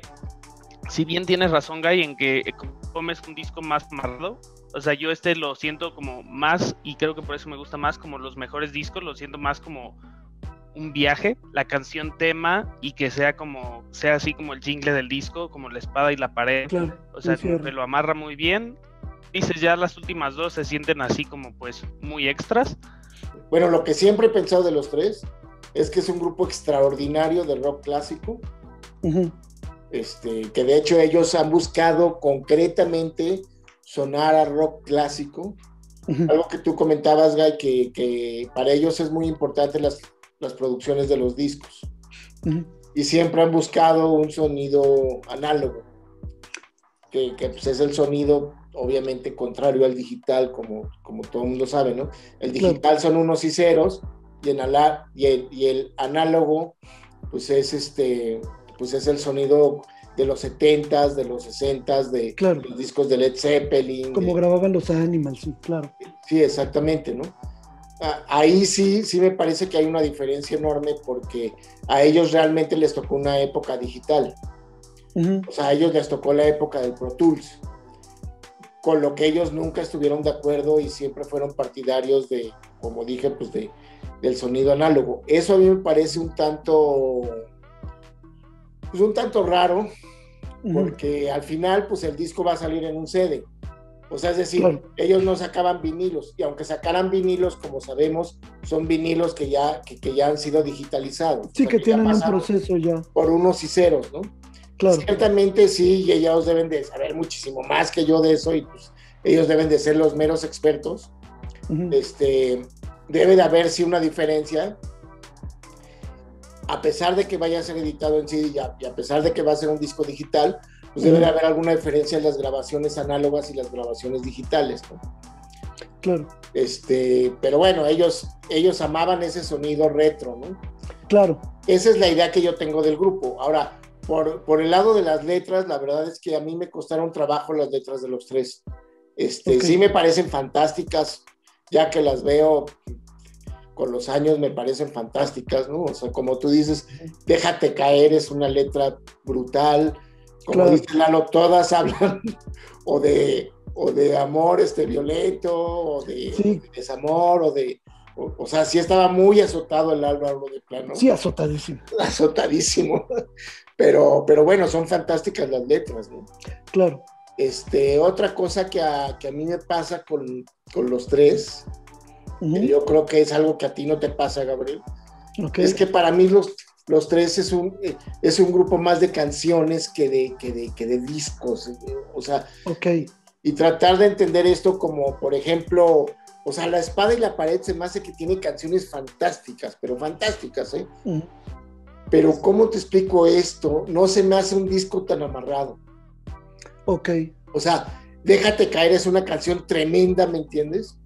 si bien tienes razón, Guy, en que, comes un disco más marrado. O sea, yo este lo siento como más, y creo que por eso me gusta más, como los mejores discos, lo siento más como un viaje, la canción tema, y que sea como, sea así como el jingle del disco, como la espada y la pared. o sea, como que lo amarra muy bien. Dices, ya las últimas dos se sienten así como pues muy extras. Bueno, lo que siempre he pensado de los tres es que es un grupo extraordinario de rock clásico. este, que de hecho ellos han buscado concretamente sonar a rock clásico. Algo que tú comentabas, Guy, que, que, para ellos es muy importante las, las producciones de los discos. Y siempre han buscado un sonido análogo, que, que pues, es el sonido obviamente contrario al digital, como, como todo el mundo sabe, ¿no? El digital son unos y ceros, y, en y, el, y el análogo, pues es este, pues es el sonido de los 70s, de los 60s, de los discos de Led Zeppelin. Como grababan los Animals, sí, claro. Sí, exactamente, ¿no? Ahí sí, sí me parece que hay una diferencia enorme porque a ellos realmente les tocó una época digital. O sea, a ellos les tocó la época del Pro Tools, con lo que ellos nunca estuvieron de acuerdo y siempre fueron partidarios de, como dije, pues de, del sonido análogo. Eso a mí me parece un tanto, pues un tanto raro, porque al final, pues el disco va a salir en un CD. O sea, es decir, ellos no sacaban vinilos, y aunque sacaran vinilos, como sabemos, son vinilos que ya, que, ya han sido digitalizados. Sí, que, tienen un proceso ya. Por unos y ceros, ¿no? Claro. Ciertamente sí, y ellos deben de saber muchísimo más que yo de eso, y pues ellos deben de ser los meros expertos. Este, debe de haber sí una diferencia, a pesar de que vaya a ser editado en CD y a, pesar de que va a ser un disco digital, pues debe de haber alguna diferencia en las grabaciones análogas y las grabaciones digitales, ¿no? Claro. Este, pero bueno, ellos, ellos amaban ese sonido retro, ¿no? Claro. Esa es la idea que yo tengo del grupo. Ahora, por, por el lado de las letras, la verdad es que a mí me costaron trabajo las letras de los tres. Este, Sí me parecen fantásticas, ya que las veo con los años me parecen fantásticas, ¿no? O sea, como tú dices, déjate caer es una letra brutal. Como dice Lalo, todas hablan o de, o de amor este, violento, o de, desamor, o de. O, sea, sí estaba muy azotado el Álvaro de plano. Sí, azotadísimo. Azotadísimo. Pero, pero bueno, son fantásticas las letras, ¿no? Claro. Este, otra cosa que a, que a mí me pasa con, con los tres, yo creo que es algo que a ti no te pasa, Gabriel, es que para mí los, los tres es un, eh, es un grupo más de canciones que de, que de, que de discos, eh, o sea, okay. y tratar de entender esto como, por ejemplo, o sea, La Espada y la Pared se me hace que tiene canciones fantásticas, pero fantásticas, ¿eh? Pero ¿cómo te explico esto? No se me hace un disco tan amarrado. Ok. O sea, Déjate caer es una canción tremenda, ¿me entiendes?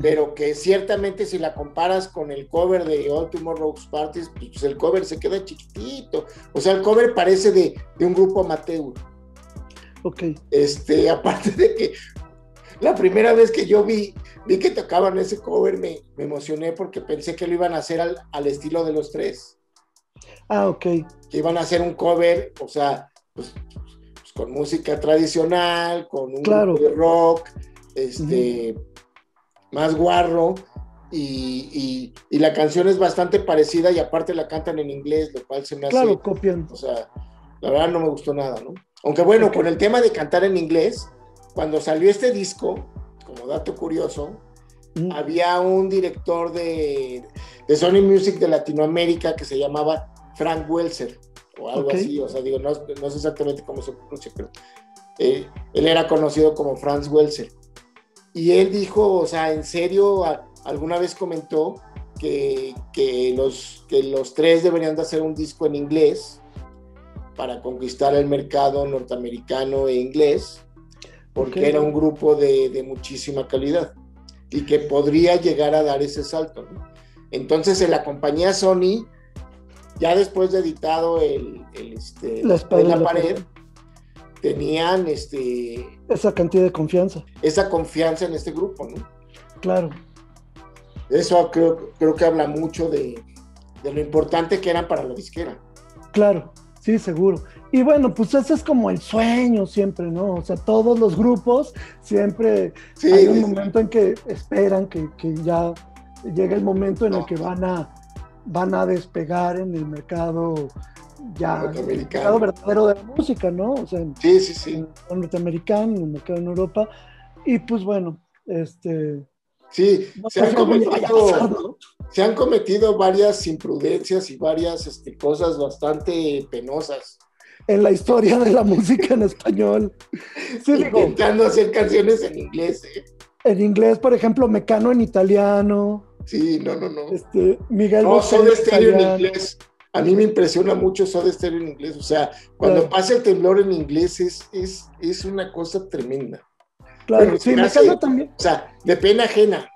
Pero que ciertamente si la comparas con el cover de All Tomorrow's Parties, pues el cover se queda chiquitito. O sea, el cover parece de, un grupo amateur. Ok. Este, aparte de que la primera vez que yo vi, vi que tocaban ese cover, me, me emocioné porque pensé que lo iban a hacer al, al, estilo de los tres. Ah, ok. Que iban a hacer un cover, o sea, pues con música tradicional, con un claro. de rock, este, más guarro, y, la canción es bastante parecida y aparte la cantan en inglés, lo cual se me hace... Claro, copian. O sea, la verdad no me gustó nada, ¿no? Aunque bueno, con el tema de cantar en inglés, cuando salió este disco, como dato curioso, había un director de, de Sony Music de Latinoamérica que se llamaba Frank Welser o algo así, o sea, digo, no, no, sé exactamente cómo se pronuncia, pero eh, él era conocido como Franz Welser. Y él dijo, o sea, en serio, alguna vez comentó que, que, los, que los tres deberían de hacer un disco en inglés para conquistar el mercado norteamericano e inglés, porque era un grupo de, de, muchísima calidad y que podría llegar a dar ese salto. ¿no? Entonces, en la compañía Sony ya después de editado el, este, la, la, pared, tenían este, esa cantidad de confianza. Esa confianza en este grupo, ¿no? Claro. Eso creo, creo que habla mucho de, lo importante que eran para la disquera. Claro. Sí, seguro. Y bueno, pues ese es como el sueño siempre, ¿no? O sea, todos los grupos siempre hay un momento en que esperan que, ya llegue el momento en el que van a, van a despegar en el mercado ya el mercado verdadero de la música, ¿no? O sea, sí, sí, sí. En, norteamericano, en el mercado en Europa. Y pues bueno, este. Sí, se, han cometido, se, han cometido, varias imprudencias y varias este, cosas bastante penosas. En la historia de la música en español. Sí, Intentando hacer canciones en inglés. ¿eh? En inglés, por ejemplo, Mecano en italiano. Sí, no, no, no. Este, Miguel no, Soda Stereo en inglés. A mí me impresiona mucho Soda Stereo en inglés. O sea, cuando pasa el temblor en inglés es, es, es una cosa tremenda. Claro, sí, Mecano también. O sea, de pena ajena.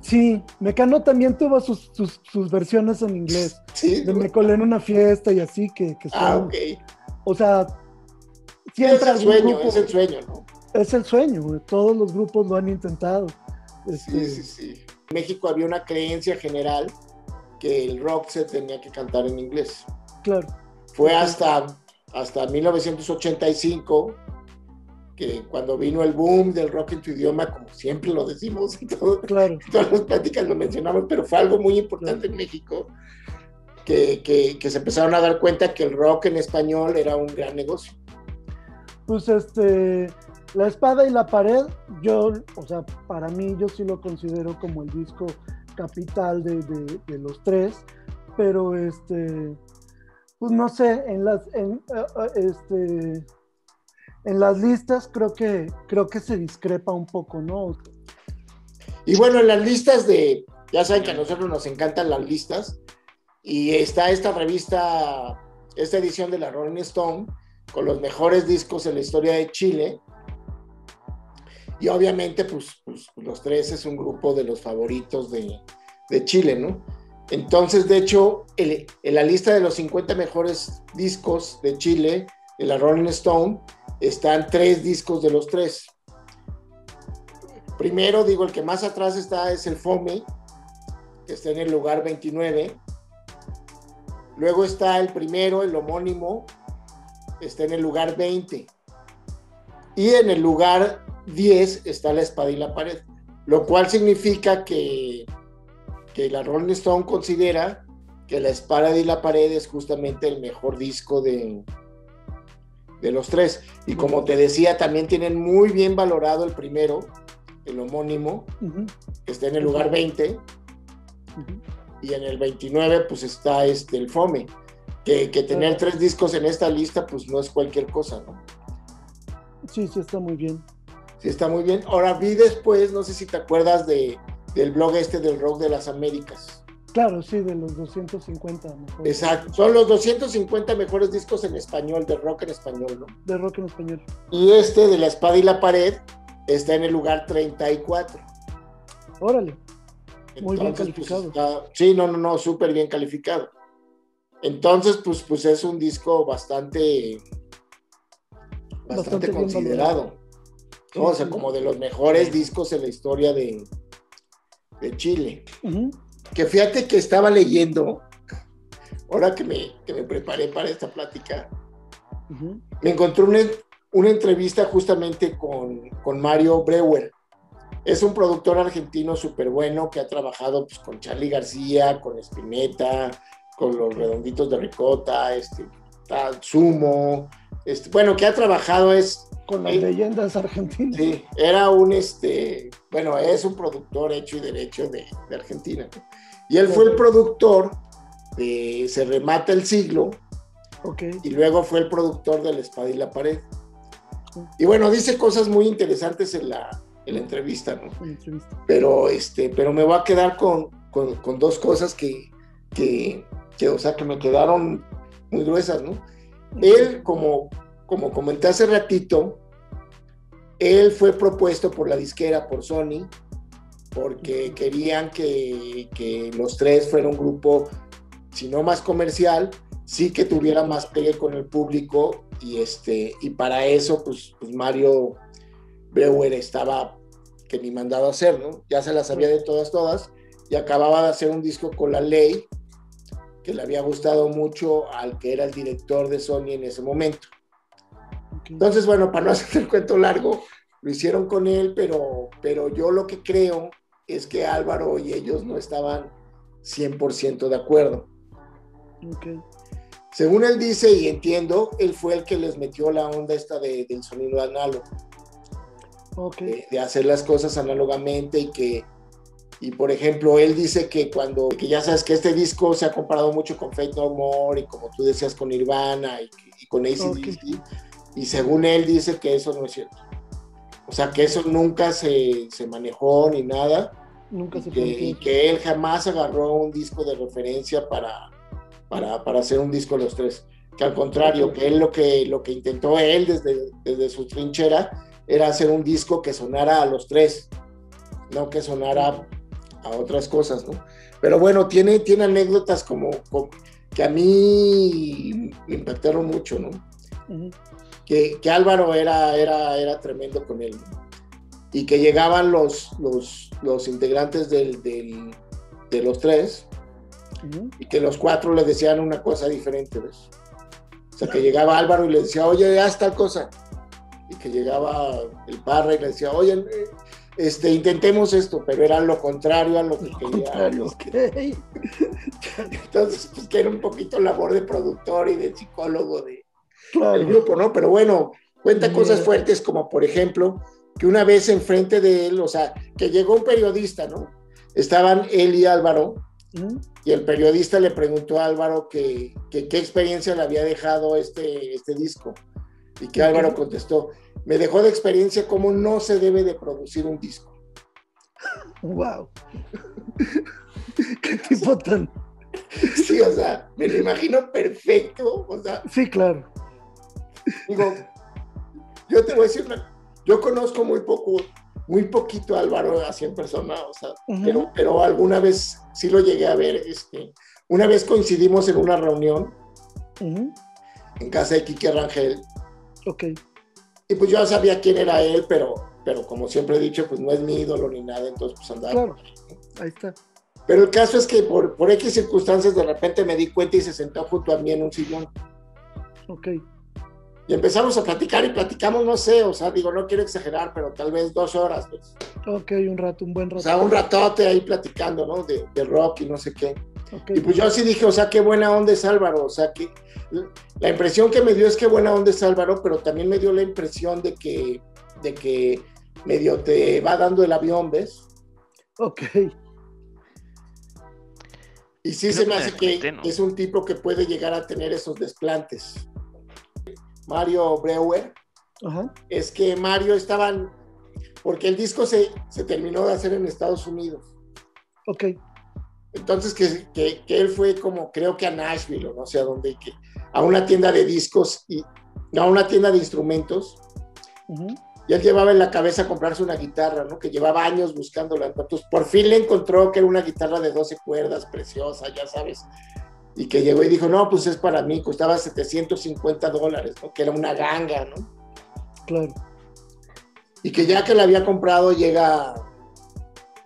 Sí, Mecano también tuvo sus, sus, versiones en inglés. Sí. De Me colé en una fiesta y así que, que Ah, ok. O sea, siempre. Es el sueño, es el sueño, ¿no? Es el sueño, todos los grupos lo han intentado. Sí, este, sí, sí. En México había una creencia general que el rock se tenía que cantar en inglés. Claro. Fue hasta, hasta 1985 que cuando vino el boom del rock en tu idioma, como siempre lo decimos, y todo, claro. todas las pláticas lo mencionamos, pero fue algo muy importante en México, que, que, que, se empezaron a dar cuenta que el rock en español era un gran negocio. Pues este, La Espada y la Pared, yo, o sea, para mí yo sí lo considero como el disco capital de, de, los tres, pero este, pues no sé, en las, en, eh, eh, este, en las listas creo que, creo que se discrepa un poco, ¿no? Y bueno, en las listas de, ya saben que a nosotros nos encantan las listas, y está esta revista, esta edición de la Rolling Stone, con los mejores discos en la historia de Chile. Y obviamente, pues, pues los tres es un grupo de los favoritos de, de Chile, ¿no? Entonces, de hecho, en la lista de los 50 mejores discos de Chile, en la Rolling Stone, están tres discos de los tres. Primero, digo, el que más atrás está es el FOME, que está en el lugar 29. Luego está el primero, el homónimo, está en el lugar 20. Y en el lugar 10 está la espada y la pared, lo cual significa que, que la Rolling Stone considera que la espada y la pared es justamente el mejor disco de, de los tres. Y como te decía, también tienen muy bien valorado el primero, el homónimo, que está en el lugar 20. Y en el 29, pues está este, el FOME. Que, que tener tres discos en esta lista, pues no es cualquier cosa, ¿no? Sí, sí, está muy bien. Está muy bien. Ahora vi después, no sé si te acuerdas de, del blog este del Rock de las Américas. Claro, sí, de los 250 mejores. Exacto, son los 250 mejores discos en español, de rock en español, ¿no? De rock en español. Y este de La Espada y la Pared está en el lugar 34. Órale. Muy bien pues, calificado. sí, no, no, no, súper bien calificado. Entonces, pues, pues es un disco bastante, bastante, considerado. O sea, como de los mejores discos en la historia de, de Chile. Que fíjate que estaba leyendo, ahora que me, me preparé para esta plática, me encontré una, una, entrevista justamente con, con, Mario Breuer. Es un productor argentino súper bueno que ha trabajado pues, con Charlie García, con Spinetta, con los Redonditos de Ricota, este, Sumo, este, bueno, que ha trabajado es con las leyendas argentinas. Sí, era un, este, bueno, es un productor hecho y derecho de, de Argentina. Y él fue el productor de Se remata el siglo. Okay. Y luego fue el productor de La espada y la pared. Y bueno, dice cosas muy interesantes en la, en la entrevista, ¿no? Pero, este, pero me voy a quedar con, con, con dos cosas que, que, que, o sea, que me quedaron muy gruesas, ¿no? Él, como, como comenté hace ratito, él fue propuesto por la disquera, por Sony, porque querían que, los tres fueran un grupo, si no más comercial, sí que tuviera más pegue con el público y, este, y para eso pues, pues Mario Breuer estaba que ni mandado a hacer, ¿no? Ya se las sabía de todas, todas y acababa de hacer un disco con la ley que le había gustado mucho al que era el director de Sony en ese momento. Entonces, bueno, para no hacer el cuento largo, lo hicieron con él, pero, pero yo lo que creo es que Álvaro y ellos no estaban 100% de acuerdo. Según él dice y entiendo, él fue el que les metió la onda esta de, del sonido análogo. De, hacer las cosas análogamente y que, y por ejemplo, él dice que cuando, que ya sabes que este disco se ha comparado mucho con Fate No More y como tú decías con Nirvana y, con ACDC, y según él dice que eso no es cierto. O sea, que eso nunca se, se manejó ni nada. Nunca se que, y que él jamás agarró un disco de referencia para, para, para, hacer un disco los tres. Que al contrario, que él lo que, lo que intentó él desde, desde su trinchera era hacer un disco que sonara a los tres, no que sonara a otras cosas, ¿no? Pero bueno, tiene, tiene anécdotas como, que a mí me impactaron mucho, ¿no? Que, que, Álvaro era, era, era tremendo con él, y que llegaban los, los, los integrantes del, del, de los tres, y que los cuatro le decían una cosa diferente, ¿ves? O sea, que llegaba Álvaro y le decía, oye, haz tal cosa y que llegaba el Parra y le decía, oye, este, intentemos esto, pero era lo contrario a lo que quería. Entonces, pues que era un poquito labor de productor y de psicólogo de, del grupo, ¿no? Pero bueno, cuenta cosas fuertes como, por ejemplo, que una vez enfrente de él, o sea, que llegó un periodista, ¿no? Estaban él y Álvaro, y el periodista le preguntó a Álvaro que, que, qué experiencia le había dejado este, este disco. Y que Álvaro contestó, me dejó de experiencia cómo no se debe de producir un disco. ¡Wow! ¡Qué tipo tan... Sí, o sea, me lo imagino perfecto, o sea... Sí, claro. Digo, yo te voy a decir una... Yo conozco muy poco, muy poquito a Álvaro así en persona, o sea, pero, pero alguna vez sí lo llegué a ver, este... Una vez coincidimos en una reunión en casa de Kiki Rangel Ok. Y pues yo sabía quién era él, pero, pero como siempre he dicho, pues no es mi ídolo ni nada, entonces pues andaba. Claro, ahí está. Pero el caso es que por, por X circunstancias de repente me di cuenta y se sentó junto a mí en un sillón. Ok. Y empezamos a platicar y platicamos, no sé, o sea, digo, no quiero exagerar, pero tal vez dos horas. Pues. Ok, un rato, un buen rato. O sea, un ratote ahí platicando, ¿no? De, de rock y no sé qué. Y pues yo sí dije, o sea, qué buena onda es Álvaro, o sea, que la impresión que me dio es que buena onda es Álvaro, pero también me dio la impresión de que, de que medio te va dando el avión, ¿ves? Ok. Y sí se me hace que es un tipo que puede llegar a tener esos desplantes. Mario Breuer, es que Mario estaban, porque el disco se, se terminó de hacer en Estados Unidos. Ok. Entonces que, que, que, él fue como, creo que a Nashville o no sé a dónde, que, a una tienda de discos y a una tienda de instrumentos. Y él llevaba en la cabeza comprarse una guitarra, ¿no? Que llevaba años buscándola. Entonces por fin le encontró que era una guitarra de 12 cuerdas, preciosa, ya sabes. Y que llegó y dijo, no, pues es para mí, costaba 750 dólares, ¿no? Que era una ganga, ¿no? Claro. Y que ya que la había comprado, llega,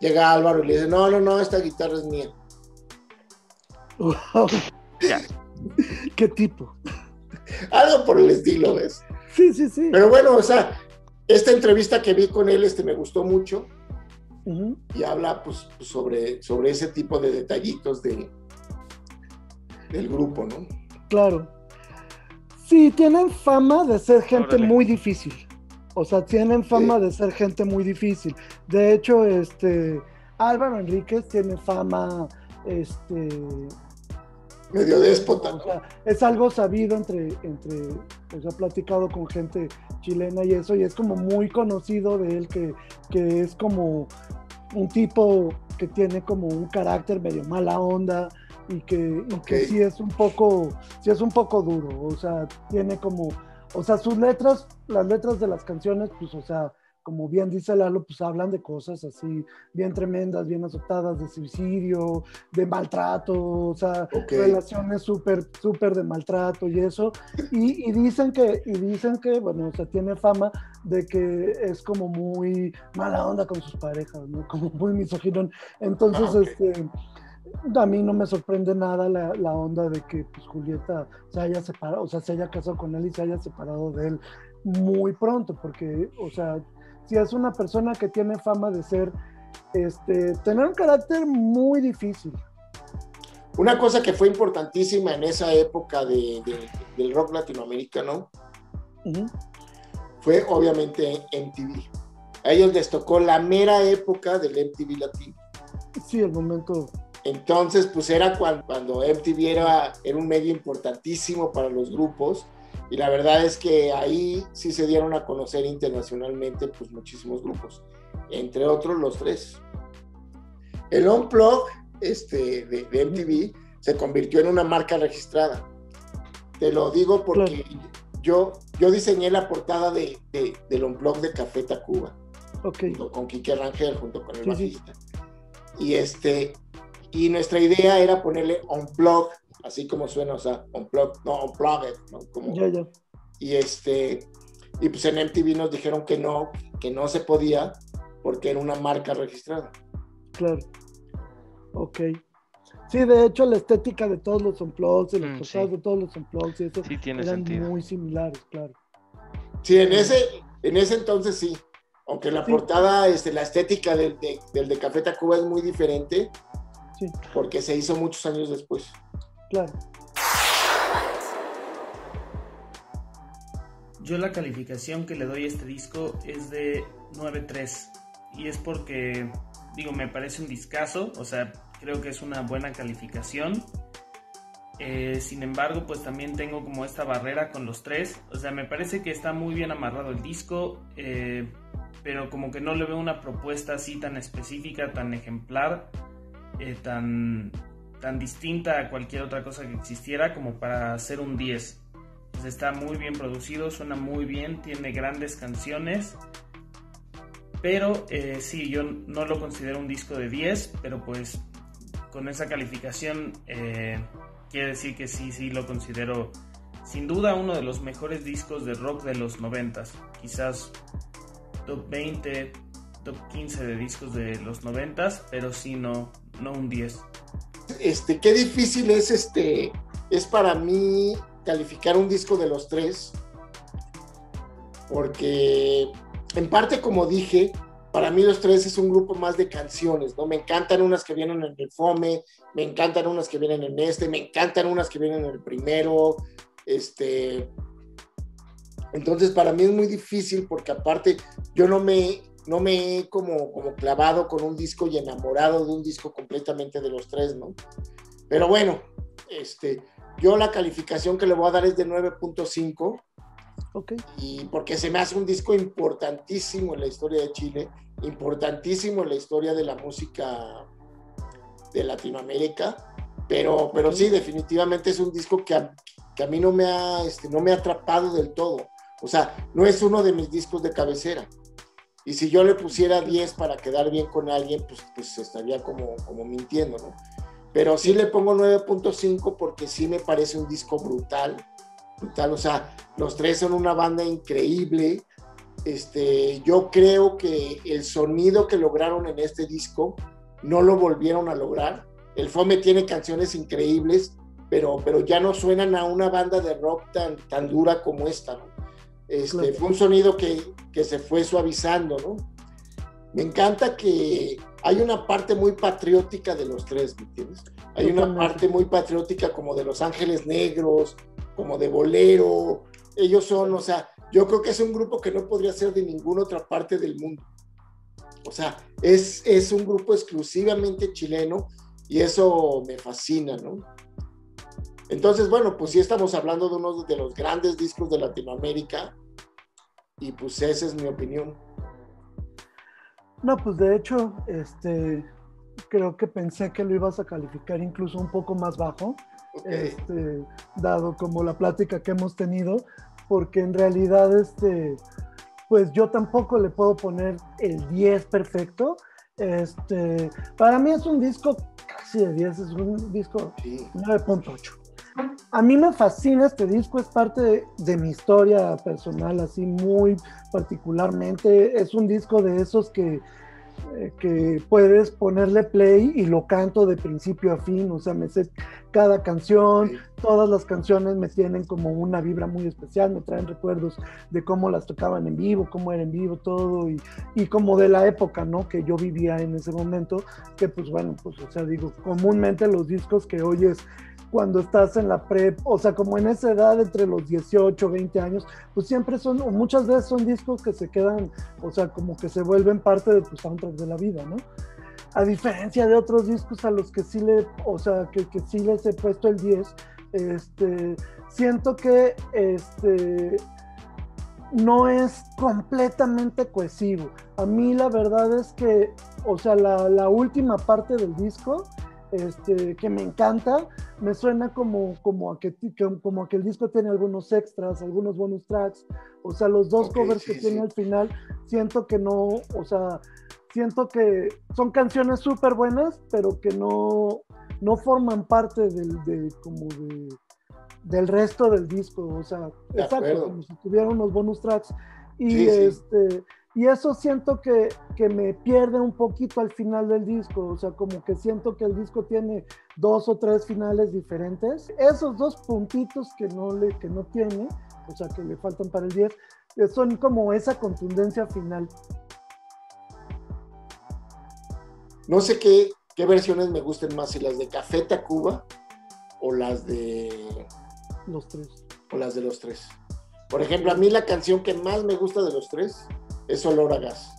llega Álvaro y le dice, no, no, no, esta guitarra es mía. Wow. ¿Qué tipo? Algo por el estilo, ¿ves? Sí, sí, sí. Pero bueno, o sea, esta entrevista que vi con él este, me gustó mucho y habla pues, sobre, sobre ese tipo de detallitos de, del grupo, ¿no? Claro. Sí, tienen fama de ser gente muy difícil. O sea, tienen fama de ser gente muy difícil. De hecho, este Álvaro Enríquez tiene fama este medio déspota. O sea, es algo sabido entre, entre, pues ha platicado con gente chilena y eso, y es como muy conocido de él que, que es como un tipo que tiene como un carácter medio mala onda y que, y que sí es un poco, sí es un poco duro, o sea, tiene como, o sea, sus letras, las letras de las canciones, pues, o sea, como bien dice Lalo, pues hablan de cosas así bien tremendas, bien azotadas, de suicidio, de maltrato, o sea, relaciones súper, súper de maltrato y eso. Y, y, dicen que, y dicen que, bueno, o sea, tiene fama de que es como muy mala onda con sus parejas, ¿no? Como muy misógino. Entonces, ah, este a mí no me sorprende nada la, la, onda de que pues, Julieta se haya separado, o sea, se haya casado con él y se haya separado de él muy pronto, porque, o sea, si es una persona que tiene fama de ser, este, tener un carácter muy difícil. Una cosa que fue importantísima en esa época de, del rock latinoamericano fue obviamente MTV. A ellos les tocó la mera época del MTV latino. Sí, el momento entonces, pues era cuando, cuando MTV era, era, un medio importantísimo para los grupos y la verdad es que ahí sí se dieron a conocer internacionalmente pues muchísimos grupos, entre otros los tres. El Unplug este, de, MTV se convirtió en una marca registrada. Te lo digo porque yo, yo diseñé la portada de, de, del Unplug de Café Tacuba. Okay. con Kike Rangel, junto con el bajista. Y este, y nuestra idea era ponerle unplug, así como suena, o sea, unplug, no, unplugged, ¿no? Como, ya, ya. Y este, y pues en MTV nos dijeron que no, que no se podía porque era una marca registrada. Claro. Ok. Sí, de hecho la estética de todos los unplugs y los mm, de todos los unplugs y eso sí, tiene eran sentido. muy similares, claro. Sí, en ese, en ese entonces sí. Aunque la portada, este, la estética del de, del de Café Tacuba es muy diferente, porque se hizo muchos años después. Claro. Yo la calificación que le doy a este disco es de 9.3 y es porque, digo, me parece un discazo, o sea, creo que es una buena calificación. Eh, sin embargo, pues también tengo como esta barrera con los tres, o sea, me parece que está muy bien amarrado el disco, eh, pero como que no le veo una propuesta así tan específica, tan ejemplar eh, tan, tan distinta a cualquier otra cosa que existiera como para hacer un 10. Pues está muy bien producido, suena muy bien, tiene grandes canciones. Pero eh, sí, yo no lo considero un disco de 10, pero pues con esa calificación eh, quiere decir que sí, sí lo considero sin duda uno de los mejores discos de rock de los 90. Quizás top 20, top 15 de discos de los 90, pero sí no, no un 10. Este, qué difícil es este, es para mí calificar un disco de los tres, porque en parte como dije, para mí los tres es un grupo más de canciones, ¿no? Me encantan unas que vienen en el Fome, me encantan unas que vienen en este, me encantan unas que vienen en el primero, este... Entonces para mí es muy difícil porque aparte yo no me no me he como, como clavado con un disco y enamorado de un disco completamente de los tres, ¿no? Pero bueno, este, yo la calificación que le voy a dar es de 9.5. Ok. Y porque se me hace un disco importantísimo en la historia de Chile, importantísimo en la historia de la música de Latinoamérica, pero, pero sí, definitivamente es un disco que a, que a mí no me, ha, este, no me ha atrapado del todo. O sea, no es uno de mis discos de cabecera. Y si yo le pusiera 10 para quedar bien con alguien, pues, pues estaría como, como mintiendo, ¿no? Pero sí le pongo 9.5 porque sí me parece un disco brutal, brutal, o sea, los tres son una banda increíble. Este, yo creo que el sonido que lograron en este disco no lo volvieron a lograr. El Fome tiene canciones increíbles, pero, pero ya no suenan a una banda de rock tan, tan dura como esta, ¿no? Este, Fue un sonido que, que, se fue suavizando, ¿no? Me encanta que hay una parte muy patriótica de los tres, ¿me entiendes? Hay una parte muy patriótica como de Los Ángeles Negros, como de Bolero. Ellos son, o sea, yo creo que es un grupo que no podría ser de ninguna otra parte del mundo. O sea, es, es un grupo exclusivamente chileno y eso me fascina, ¿no? Entonces, bueno, pues sí estamos hablando de uno de los grandes discos de Latinoamérica y pues esa es mi opinión. No, pues de hecho, este, creo que pensé que lo ibas a calificar incluso un poco más bajo, este, dado como la plática que hemos tenido, porque en realidad, este, pues yo tampoco le puedo poner el 10 perfecto. Este, para mí es un disco casi de 10, es un disco 9.8 a mí me fascina este disco, es parte de, mi historia personal, así muy particularmente. Es un disco de esos que, eh, que puedes ponerle play y lo canto de principio a fin, o sea, me sé cada canción, todas las canciones me tienen como una vibra muy especial, me traen recuerdos de cómo las tocaban en vivo, cómo era en vivo todo y, y como de la época, ¿no? Que yo vivía en ese momento, que pues bueno, pues o sea, digo, comúnmente los discos que oyes cuando estás en la prep, o sea, como en esa edad entre los 18, 20 años, pues siempre son, o muchas veces son discos que se quedan, o sea, como que se vuelven parte de tu soundtrack de la vida, ¿no? A diferencia de otros discos a los que sí le, o sea, que, que sí les he puesto el 10, este, siento que este, no es completamente cohesivo. A mí la verdad es que, o sea, la, la última parte del disco, este, que me encanta, me suena como, como, a que, como que el disco tiene algunos extras, algunos bonus tracks, o sea, los dos covers que tiene al final, siento que no, o sea, siento que son canciones súper buenas, pero que no, no forman parte del, de, como de, del resto del disco, o sea, exacto, como si tuviera unos bonus tracks. Y este y eso siento que, que, me pierde un poquito al final del disco, o sea, como que siento que el disco tiene dos o tres finales diferentes. Esos dos puntitos que no, le, que no tiene, o sea, que le faltan para el 10, eh, son como esa contundencia final. No sé qué, qué versiones me gusten más, si las de Café Tacuba o las de... Los tres. O las de los tres. Por ejemplo, a mí la canción que más me gusta de los tres es olor a gas.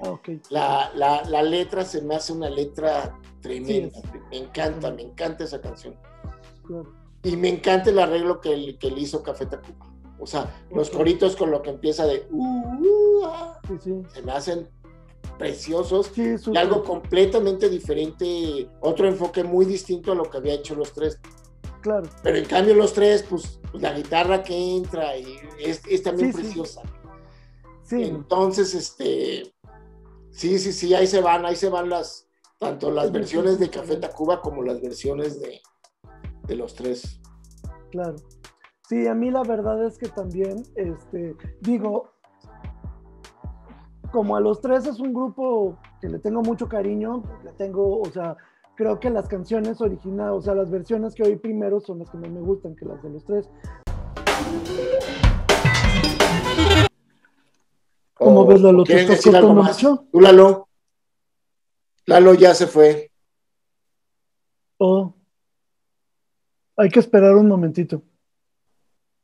Ah, la, la, la, letra se me hace una letra tremenda. me encanta, me encanta esa canción. Y me encanta el arreglo que, que le hizo Café Tacuba. O sea, los coritos con lo que empieza de uh, uh ah, se me hacen preciosos y algo completamente diferente, otro enfoque muy distinto a lo que había hecho los tres. Claro. Pero en cambio los tres, pues, pues la guitarra que entra y es, es también preciosa. Entonces, este, sí, sí, sí, ahí se van, ahí se van las, tanto las versiones de Café Tacuba como las versiones de, de los tres. Claro. Sí, a mí la verdad es que también, este, digo, como a los tres es un grupo que le tengo mucho cariño, le tengo, o sea, creo que las canciones originales, o sea, las versiones que oí primero son las que más me gustan que las de los tres. ¿Cómo ves, Lalo? ¿Te estás cortando mucho? Tú, Lalo. Lalo ya se fue. Oh. Hay que esperar un momentito.